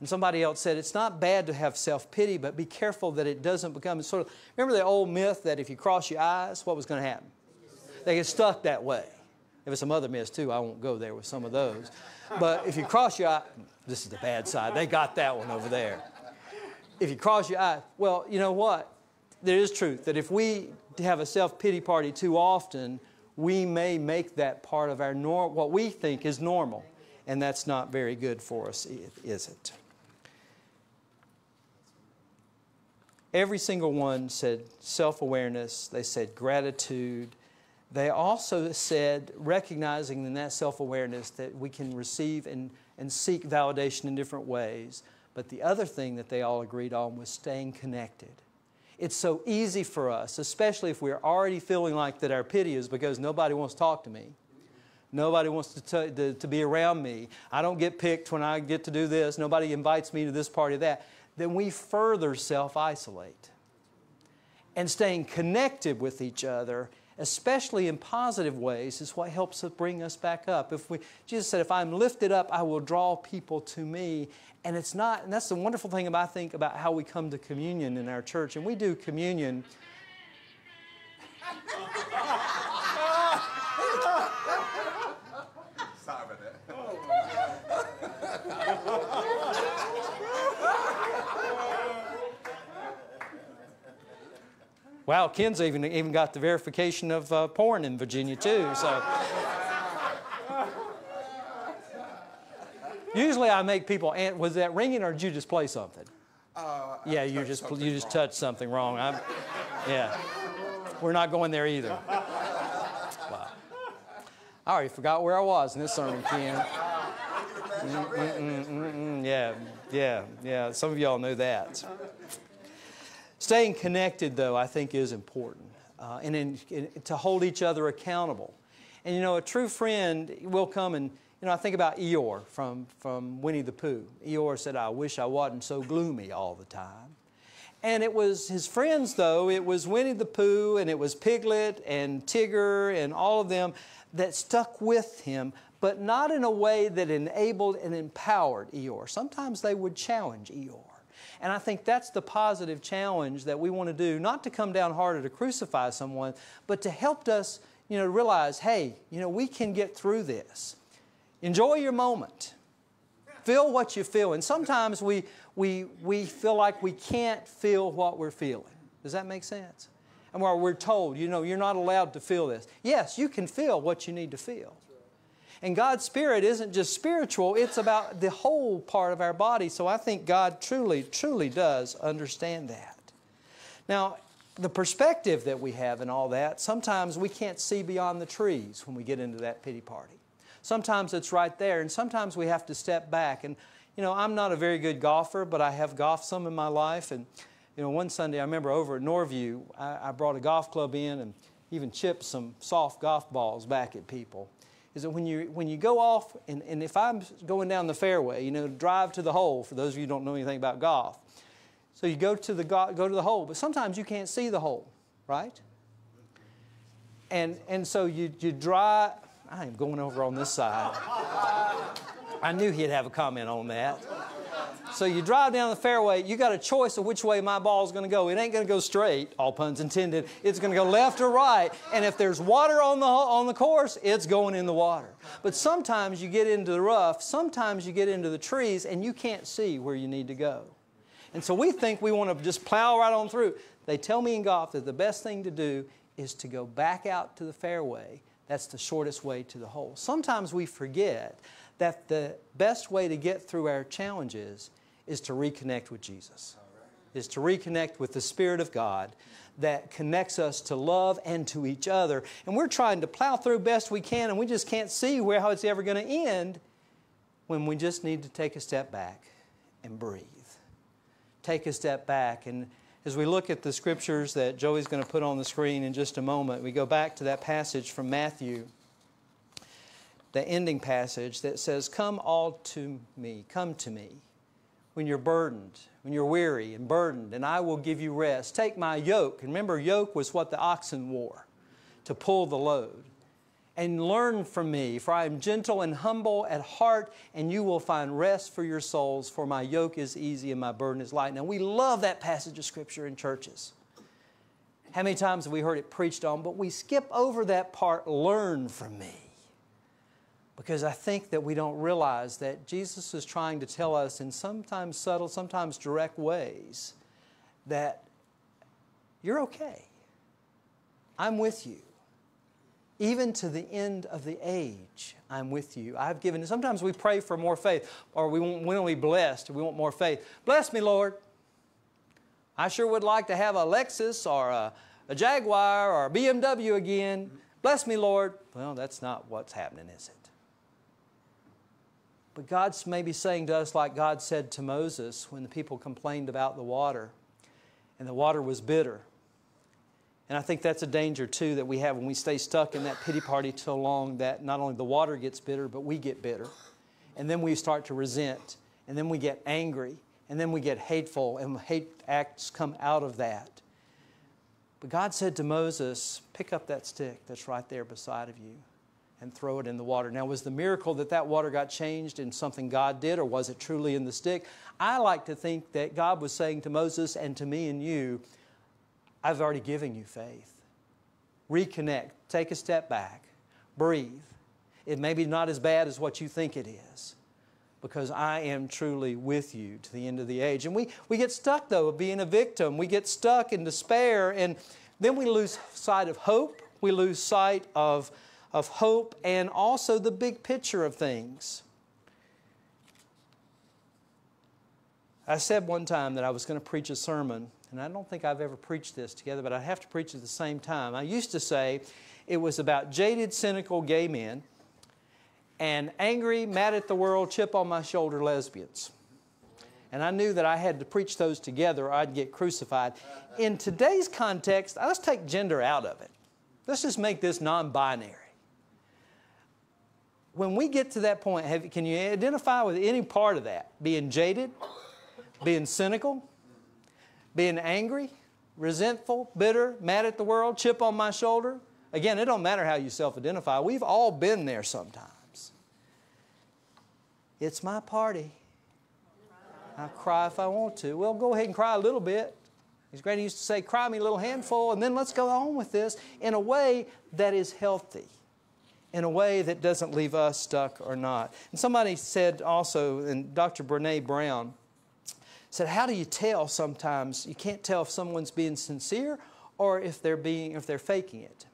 And somebody else said it's not bad to have self pity, but be careful that it doesn't become sort of. Remember the old myth that if you cross your eyes, what was going to happen? They get stuck that way. There was some other myths too. I won't go there with some of those. But if you cross your this is the bad side. They got that one over there if you cross your eye, well, you know what? There is truth that if we have a self pity party too often, we may make that part of our norm, what we think is normal, and that's not very good for us, is it? Every single one said self awareness, they said gratitude. They also said recognizing in that self awareness that we can receive and, and seek validation in different ways. But the other thing that they all agreed on was staying connected. It's so easy for us, especially if we're already feeling like that our pity is because nobody wants to talk to me. Nobody wants to, to, to be around me. I don't get picked when I get to do this. Nobody invites me to this party, that. Then we further self isolate. And staying connected with each other especially in positive ways, is what helps bring us back up. If we, Jesus said, if I'm lifted up, I will draw people to me. And it's not, and that's the wonderful thing about, I think, about how we come to communion in our church. And we do communion. Wow, Ken's even, even got the verification of uh, porn in Virginia, too. So. Usually I make people, was that ringing or did you just play something? Uh, yeah, you just, you just touched something wrong. I'm, yeah. We're not going there either. Wow. I already forgot where I was in this sermon, Ken. Mm, mm, mm, yeah, yeah, yeah. Some of y'all know that. Staying connected, though, I think is important, uh, and in, in, to hold each other accountable. And you know, a true friend will come and you know, I think about Eeyore from, from Winnie the Pooh. Eeyore said, I wish I wasn't so gloomy all the time. And it was his friends, though, it was Winnie the Pooh and it was Piglet and Tigger and all of them that stuck with him, but not in a way that enabled and empowered Eeyore. Sometimes they would challenge Eeyore. And I think that's the positive challenge that we want to do, not to come down harder to crucify someone, but to help us, you know, realize, hey, you know, we can get through this. Enjoy your moment. Feel what you feel. And sometimes we, we, we feel like we can't feel what we're feeling. Does that make sense? And where we're told, you know, you're not allowed to feel this. Yes, you can feel what you need to feel. And God's Spirit isn't just spiritual, it's about the whole part of our body. So I think God truly, truly does understand that. Now, the perspective that we have and all that, sometimes we can't see beyond the trees when we get into that pity party. Sometimes it's right there, and sometimes we have to step back. And, you know, I'm not a very good golfer, but I have golfed some in my life. And, you know, one Sunday I remember over at Norview, I, I brought a golf club in and even chipped some soft golf balls back at people. Is that when you, when you go off, and, and if I'm going down the fairway, you know, drive to the hole, for those of you who don't know anything about golf. So you go to the, go, go to the hole, but sometimes you can't see the hole, right? And, and so you, you drive, I am going over on this side. I knew he'd have a comment on that. So you drive down the fairway, you got a choice of which way my ball is going to go. It ain't going to go straight, all puns intended. It's going to go left or right. And if there's water on the, on the course, it's going in the water. But sometimes you get into the rough, sometimes you get into the trees, and you can't see where you need to go. And so we think we want to just plow right on through. They tell me in golf that the best thing to do is to go back out to the fairway that's the shortest way to the hole. Sometimes we forget that the best way to get through our challenges is to reconnect with Jesus, is to reconnect with the Spirit of God that connects us to love and to each other. And we're trying to plow through best we can, and we just can't see where, how it's ever going to end when we just need to take a step back and breathe. Take a step back and as we look at the scriptures that Joey's going to put on the screen in just a moment, we go back to that passage from Matthew, the ending passage that says, Come all to me, come to me when you're burdened, when you're weary and burdened, and I will give you rest. Take my yoke. And remember, yoke was what the oxen wore to pull the load and learn from me, for I am gentle and humble at heart, and you will find rest for your souls, for my yoke is easy and my burden is light. Now, we love that passage of Scripture in churches. How many times have we heard it preached on? But we skip over that part, learn from me. Because I think that we don't realize that Jesus is trying to tell us in sometimes subtle, sometimes direct ways that you're okay. I'm with you even to the end of the age, I'm with you. I've given. Sometimes we pray for more faith, or we want, we want to be blessed, we want more faith. Bless me, Lord. I sure would like to have a Lexus or a, a Jaguar or a BMW again. Bless me, Lord. Well, that's not what's happening, is it? But God's maybe saying to us, like God said to Moses when the people complained about the water, and the water was bitter. And I think that's a danger too that we have when we stay stuck in that pity party so long that not only the water gets bitter, but we get bitter. And then we start to resent, and then we get angry, and then we get hateful, and hate acts come out of that. But God said to Moses, Pick up that stick that's right there beside of you and throw it in the water. Now, was the miracle that that water got changed in something God did, or was it truly in the stick? I like to think that God was saying to Moses and to me and you, I've already given you faith. Reconnect, take a step back, breathe. It may be not as bad as what you think it is because I am truly with you to the end of the age. And we, we get stuck, though, of being a victim. We get stuck in despair, and then we lose sight of hope. We lose sight of, of hope and also the big picture of things. I said one time that I was going to preach a sermon and I don't think I've ever preached this together, but I have to preach at the same time. I used to say it was about jaded, cynical gay men and angry, mad at the world, chip on my shoulder lesbians. And I knew that I had to preach those together or I'd get crucified. In today's context, let's take gender out of it. Let's just make this non binary. When we get to that point, have, can you identify with any part of that? Being jaded, being cynical, being angry, resentful, bitter, mad at the world, chip on my shoulder? Again, it don't matter how you self-identify. We've all been there sometimes. It's my party. I'll cry if I want to. Well, go ahead and cry a little bit. His granny used to say, cry me a little handful, and then let's go on with this in a way that is healthy, in a way that doesn't leave us stuck or not. And somebody said also, and Dr. Brene Brown said, how do you tell sometimes? You can't tell if someone's being sincere or if they're being if they're faking it.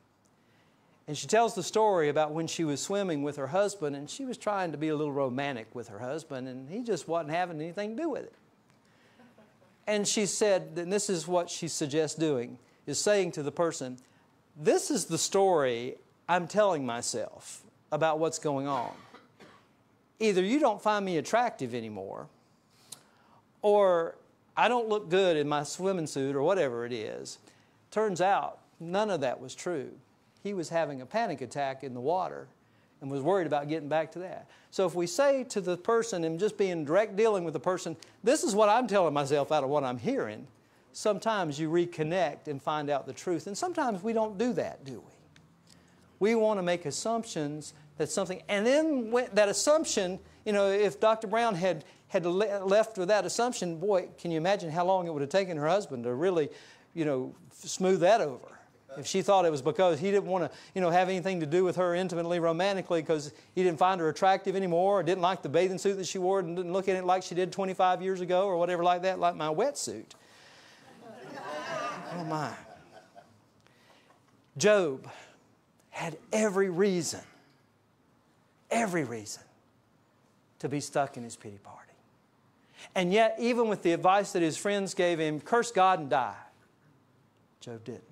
And she tells the story about when she was swimming with her husband and she was trying to be a little romantic with her husband and he just wasn't having anything to do with it. And she said, and this is what she suggests doing, is saying to the person, This is the story I'm telling myself about what's going on. Either you don't find me attractive anymore, or I don't look good in my swimming suit, or whatever it is. Turns out none of that was true. He was having a panic attack in the water and was worried about getting back to that. So if we say to the person and just being direct dealing with the person, this is what I'm telling myself out of what I'm hearing, sometimes you reconnect and find out the truth. And sometimes we don't do that, do we? We want to make assumptions that something, and then that assumption, you know, if Dr. Brown had, had le- left with that assumption, boy, can you imagine how long it would have taken her husband to really, you know, smooth that over? If she thought it was because he didn't want to, you know, have anything to do with her intimately, romantically, because he didn't find her attractive anymore, or didn't like the bathing suit that she wore, and didn't look at it like she did 25 years ago, or whatever like that, like my wetsuit. oh my. Job had every reason, every reason to be stuck in his pity party. And yet, even with the advice that his friends gave him, curse God and die, Job didn't.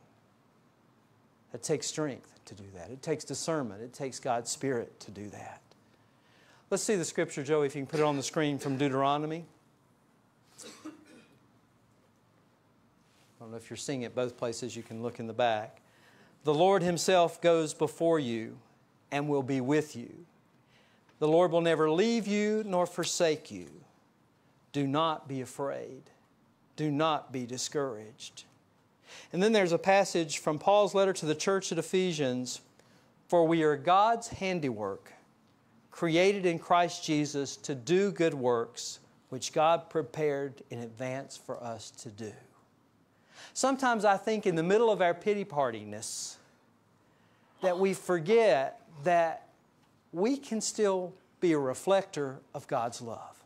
It takes strength to do that. It takes discernment. It takes God's Spirit to do that. Let's see the scripture, Joey, if you can put it on the screen from Deuteronomy. I don't know if you're seeing it both places, you can look in the back. The Lord Himself goes before you and will be with you. The Lord will never leave you nor forsake you. Do not be afraid. Do not be discouraged. And then there's a passage from Paul's letter to the church at Ephesians For we are God's handiwork, created in Christ Jesus to do good works, which God prepared in advance for us to do. Sometimes I think in the middle of our pity partiness that we forget that we can still be a reflector of God's love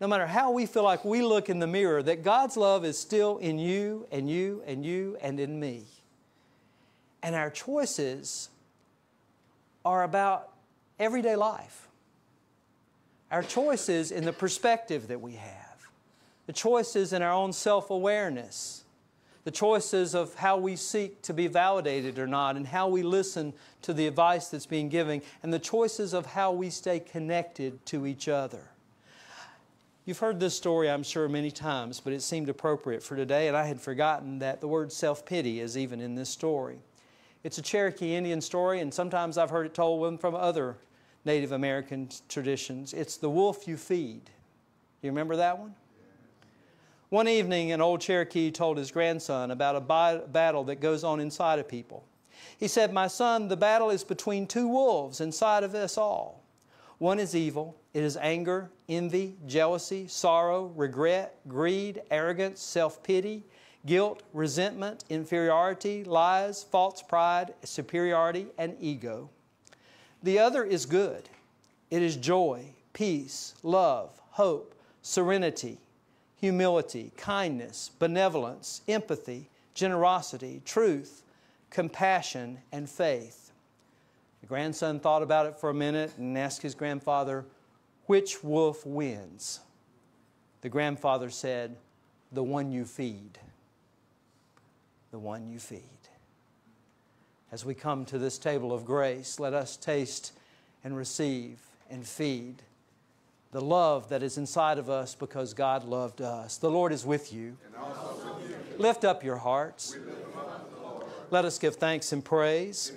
no matter how we feel like we look in the mirror, that God's love is still in you and you and you and in me. And our choices are about everyday life. Our choices in the perspective that we have, the choices in our own self awareness, the choices of how we seek to be validated or not, and how we listen to the advice that's being given, and the choices of how we stay connected to each other. You've heard this story, I'm sure, many times, but it seemed appropriate for today, and I had forgotten that the word self pity is even in this story. It's a Cherokee Indian story, and sometimes I've heard it told from other Native American traditions. It's the wolf you feed. You remember that one? One evening, an old Cherokee told his grandson about a battle that goes on inside of people. He said, My son, the battle is between two wolves inside of us all. One is evil, it is anger, envy, jealousy, sorrow, regret, greed, arrogance, self pity, guilt, resentment, inferiority, lies, false pride, superiority, and ego. The other is good. It is joy, peace, love, hope, serenity, humility, kindness, benevolence, empathy, generosity, truth, compassion, and faith. The grandson thought about it for a minute and asked his grandfather, which wolf wins? The grandfather said, The one you feed. The one you feed. As we come to this table of grace, let us taste and receive and feed the love that is inside of us because God loved us. The Lord is with you. Lift up your hearts. Let us give thanks and praise.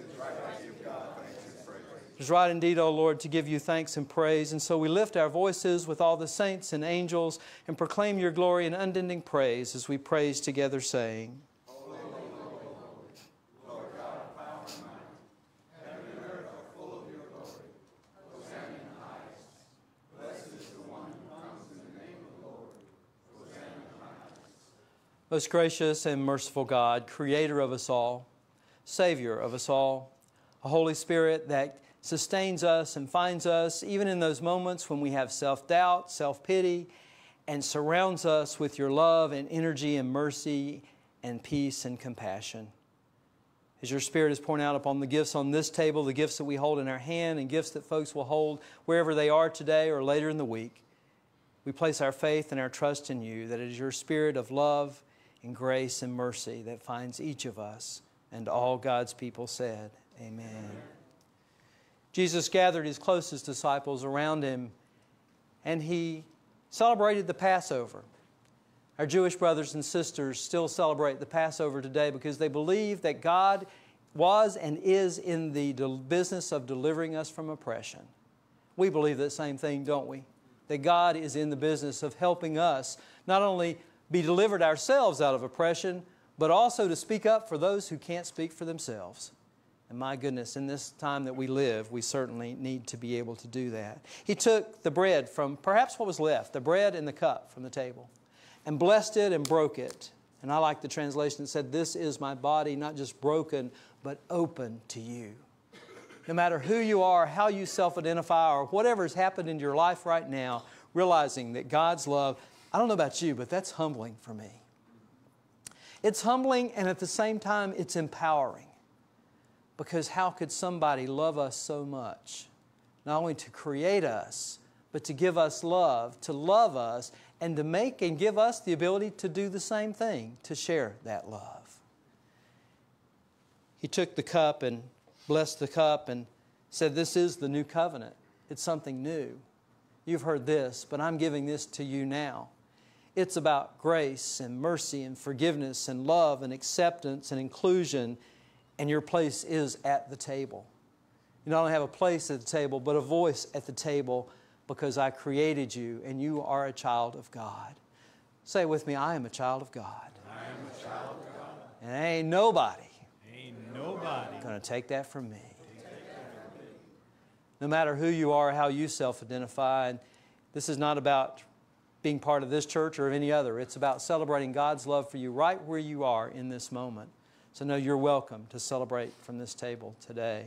It is right indeed, O Lord, to give you thanks and praise. And so we lift our voices with all the saints and angels and proclaim your glory and unending praise as we praise together, saying, Most gracious and merciful God, creator of us all, Savior of us all, a Holy Spirit that sustains us and finds us even in those moments when we have self doubt, self pity, and surrounds us with your love and energy and mercy and peace and compassion. As your Spirit is pouring out upon the gifts on this table, the gifts that we hold in our hand, and gifts that folks will hold wherever they are today or later in the week, we place our faith and our trust in you that it is your Spirit of love and grace and mercy that finds each of us. And all God's people said, Amen. Amen. Jesus gathered his closest disciples around him and he celebrated the Passover. Our Jewish brothers and sisters still celebrate the Passover today because they believe that God was and is in the business of delivering us from oppression. We believe that same thing, don't we? That God is in the business of helping us not only be delivered ourselves out of oppression, but also to speak up for those who can't speak for themselves. And my goodness, in this time that we live, we certainly need to be able to do that. He took the bread from perhaps what was left, the bread and the cup from the table, and blessed it and broke it. And I like the translation that said, This is my body, not just broken, but open to you. No matter who you are, how you self identify, or whatever has happened in your life right now, realizing that God's love I don't know about you, but that's humbling for me. It's humbling and at the same time, it's empowering. Because how could somebody love us so much? Not only to create us, but to give us love, to love us, and to make and give us the ability to do the same thing, to share that love. He took the cup and blessed the cup and said, This is the new covenant. It's something new. You've heard this, but I'm giving this to you now. It's about grace and mercy and forgiveness and love and acceptance and inclusion, and your place is at the table. You not only have a place at the table, but a voice at the table because I created you and you are a child of God. Say with me, I am a child of God. I am a child of God. And ain't nobody, ain't nobody to take that from me. No matter who you are, how you self identify, this is not about being part of this church or of any other. It's about celebrating God's love for you right where you are in this moment. So, know you're welcome to celebrate from this table today.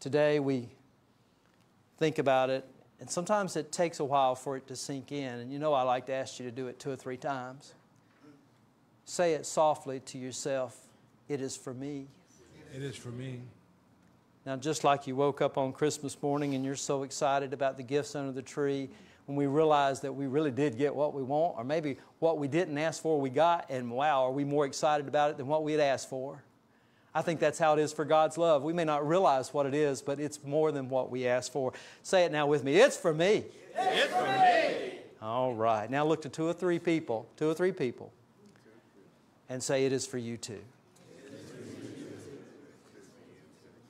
Today, we think about it, and sometimes it takes a while for it to sink in. And you know, I like to ask you to do it two or three times. Say it softly to yourself It is for me. It is for me. Now, just like you woke up on Christmas morning and you're so excited about the gifts under the tree, when we realize that we really did get what we want, or maybe what we didn't ask for, we got, and wow, are we more excited about it than what we had asked for? I think that's how it is for God's love. We may not realize what it is, but it's more than what we ask for. Say it now with me. It's for me. It's for me. All right. Now look to two or three people, two or three people, and say it is for you too.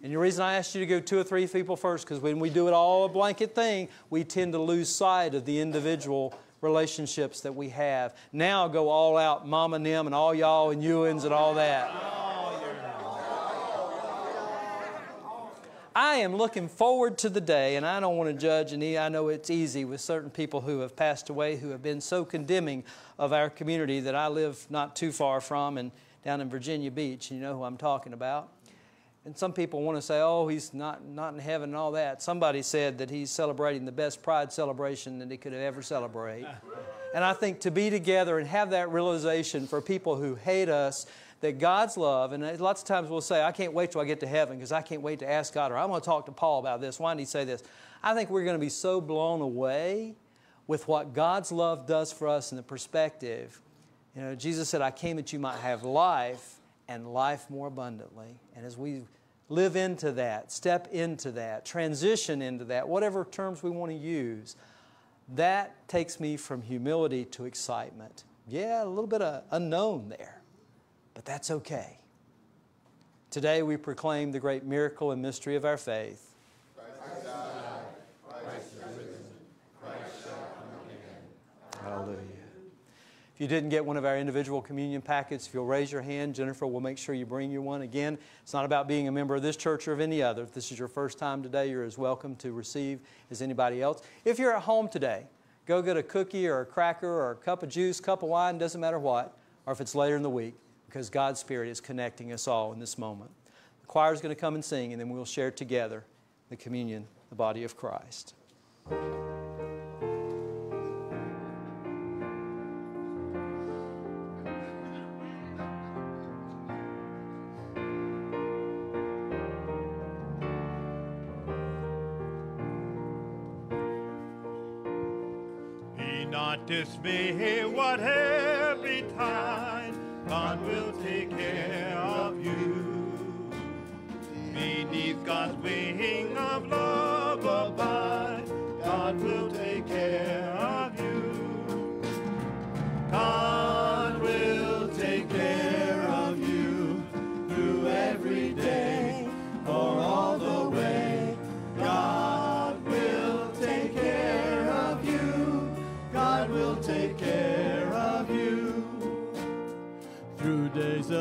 And the reason I asked you to go two or three people first, because when we do it all a blanket thing, we tend to lose sight of the individual relationships that we have. Now go all out, Mama Nim and all y'all and Ewins and all that. I am looking forward to the day, and I don't want to judge, and I know it's easy with certain people who have passed away who have been so condemning of our community that I live not too far from and down in Virginia Beach. You know who I'm talking about. And some people want to say, oh, he's not, not in heaven and all that. Somebody said that he's celebrating the best pride celebration that he could have ever celebrate. [laughs] and I think to be together and have that realization for people who hate us that God's love, and uh, lots of times we'll say, I can't wait till I get to heaven because I can't wait to ask God, or I'm going to talk to Paul about this. Why did he say this? I think we're going to be so blown away with what God's love does for us in the perspective. You know, Jesus said, I came that you might have life and life more abundantly. And as we live into that, step into that, transition into that, whatever terms we want to use, that takes me from humility to excitement. Yeah, a little bit of unknown there, but that's okay. Today we proclaim the great miracle and mystery of our faith. Hallelujah. If you didn't get one of our individual communion packets, if you'll raise your hand, Jennifer will make sure you bring you one. Again, it's not about being a member of this church or of any other. If this is your first time today, you're as welcome to receive as anybody else. If you're at home today, go get a cookie or a cracker or a cup of juice, cup of wine, doesn't matter what, or if it's later in the week, because God's Spirit is connecting us all in this moment. The choir is going to come and sing, and then we'll share together the communion, the body of Christ. Not what whatever time God will take care of you. Beneath God's wing of love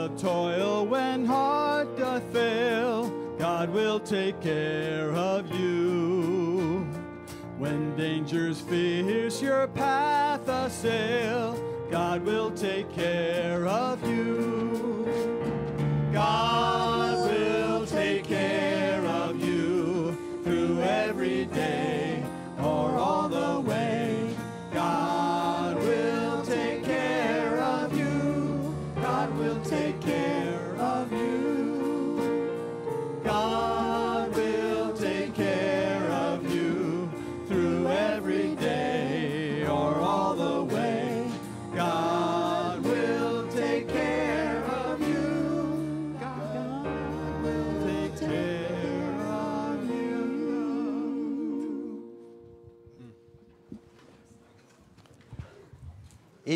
of toil when heart doth fail, God will take care of you. When dangers fierce your path assail, God will take care of you. God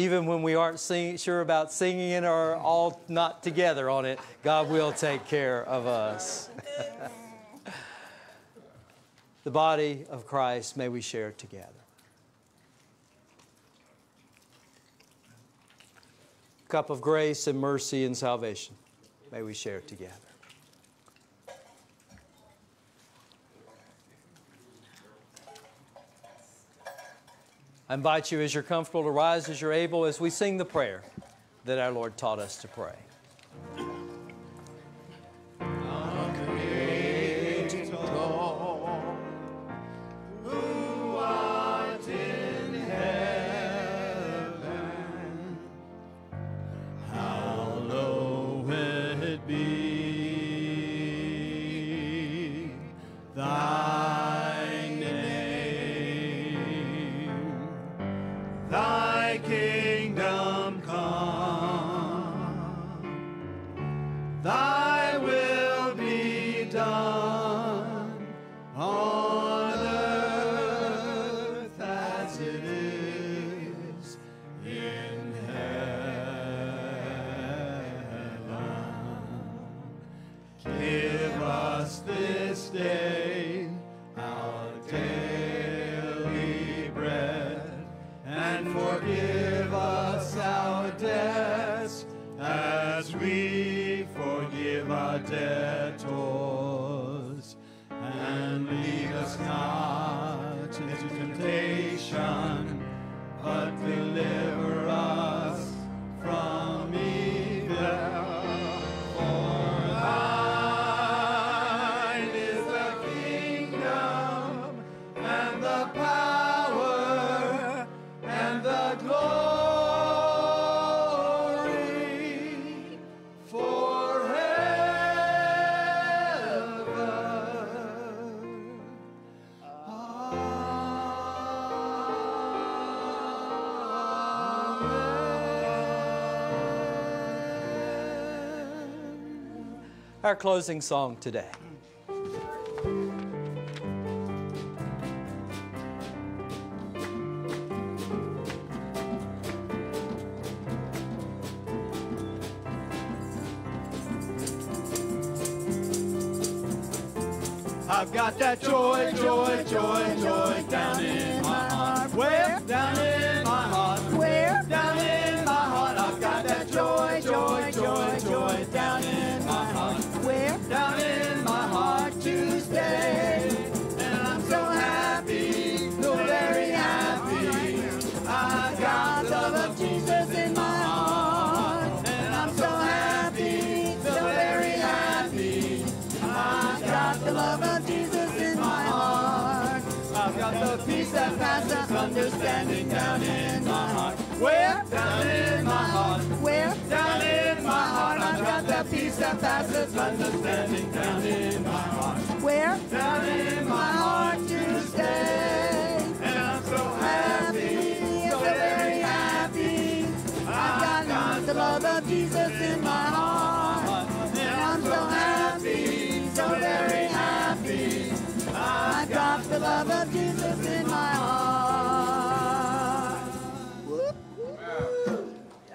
Even when we aren't sing, sure about singing it or all not together on it, God will take care of us. [laughs] the body of Christ, may we share it together. Cup of grace and mercy and salvation, may we share it together. I invite you, as you're comfortable, to rise as you're able as we sing the prayer that our Lord taught us to pray. as we forgive our debtors. And lead us not into temptation, but deliver us from our closing song today. I've got that joy, joy, joy, joy down in that passes understanding down in my heart. Where? Down in my heart to stay. And I'm so happy, so very happy. I've got the love of Jesus in my heart. And I'm so happy, so very happy. I've got the love of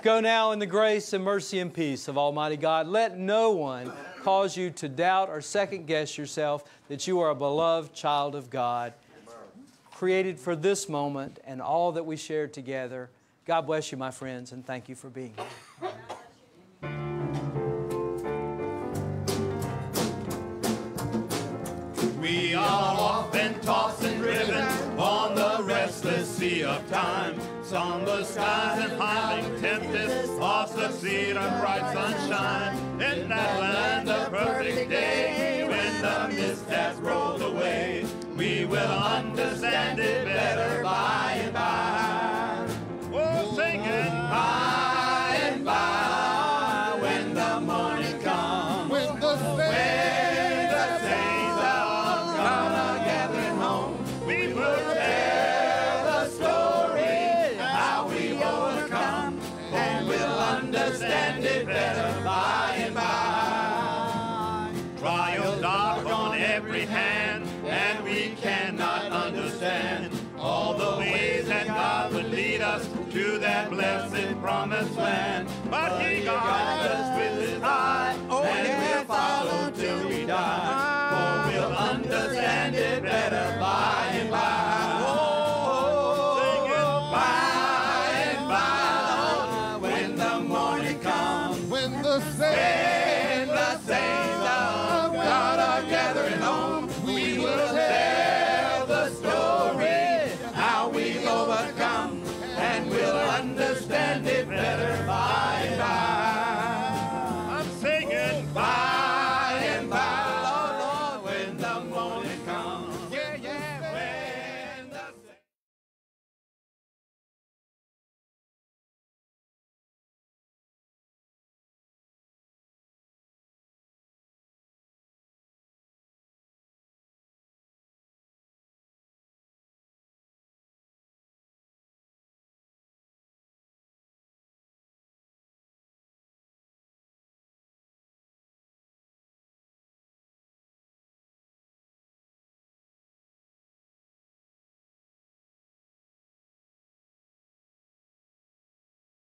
Go now in the grace and mercy and peace of Almighty God. Let no one cause you to doubt or second guess yourself that you are a beloved child of God, created for this moment and all that we shared together. God bless you, my friends, and thank you for being here. We are often tossed and driven on the restless sea of time. Somber skies and howling tempests all succeed on bright sunshine. In that land of perfect day, when the mist has rolled away, we will understand it better by and by. Us to that blessed promised land. But He guides us with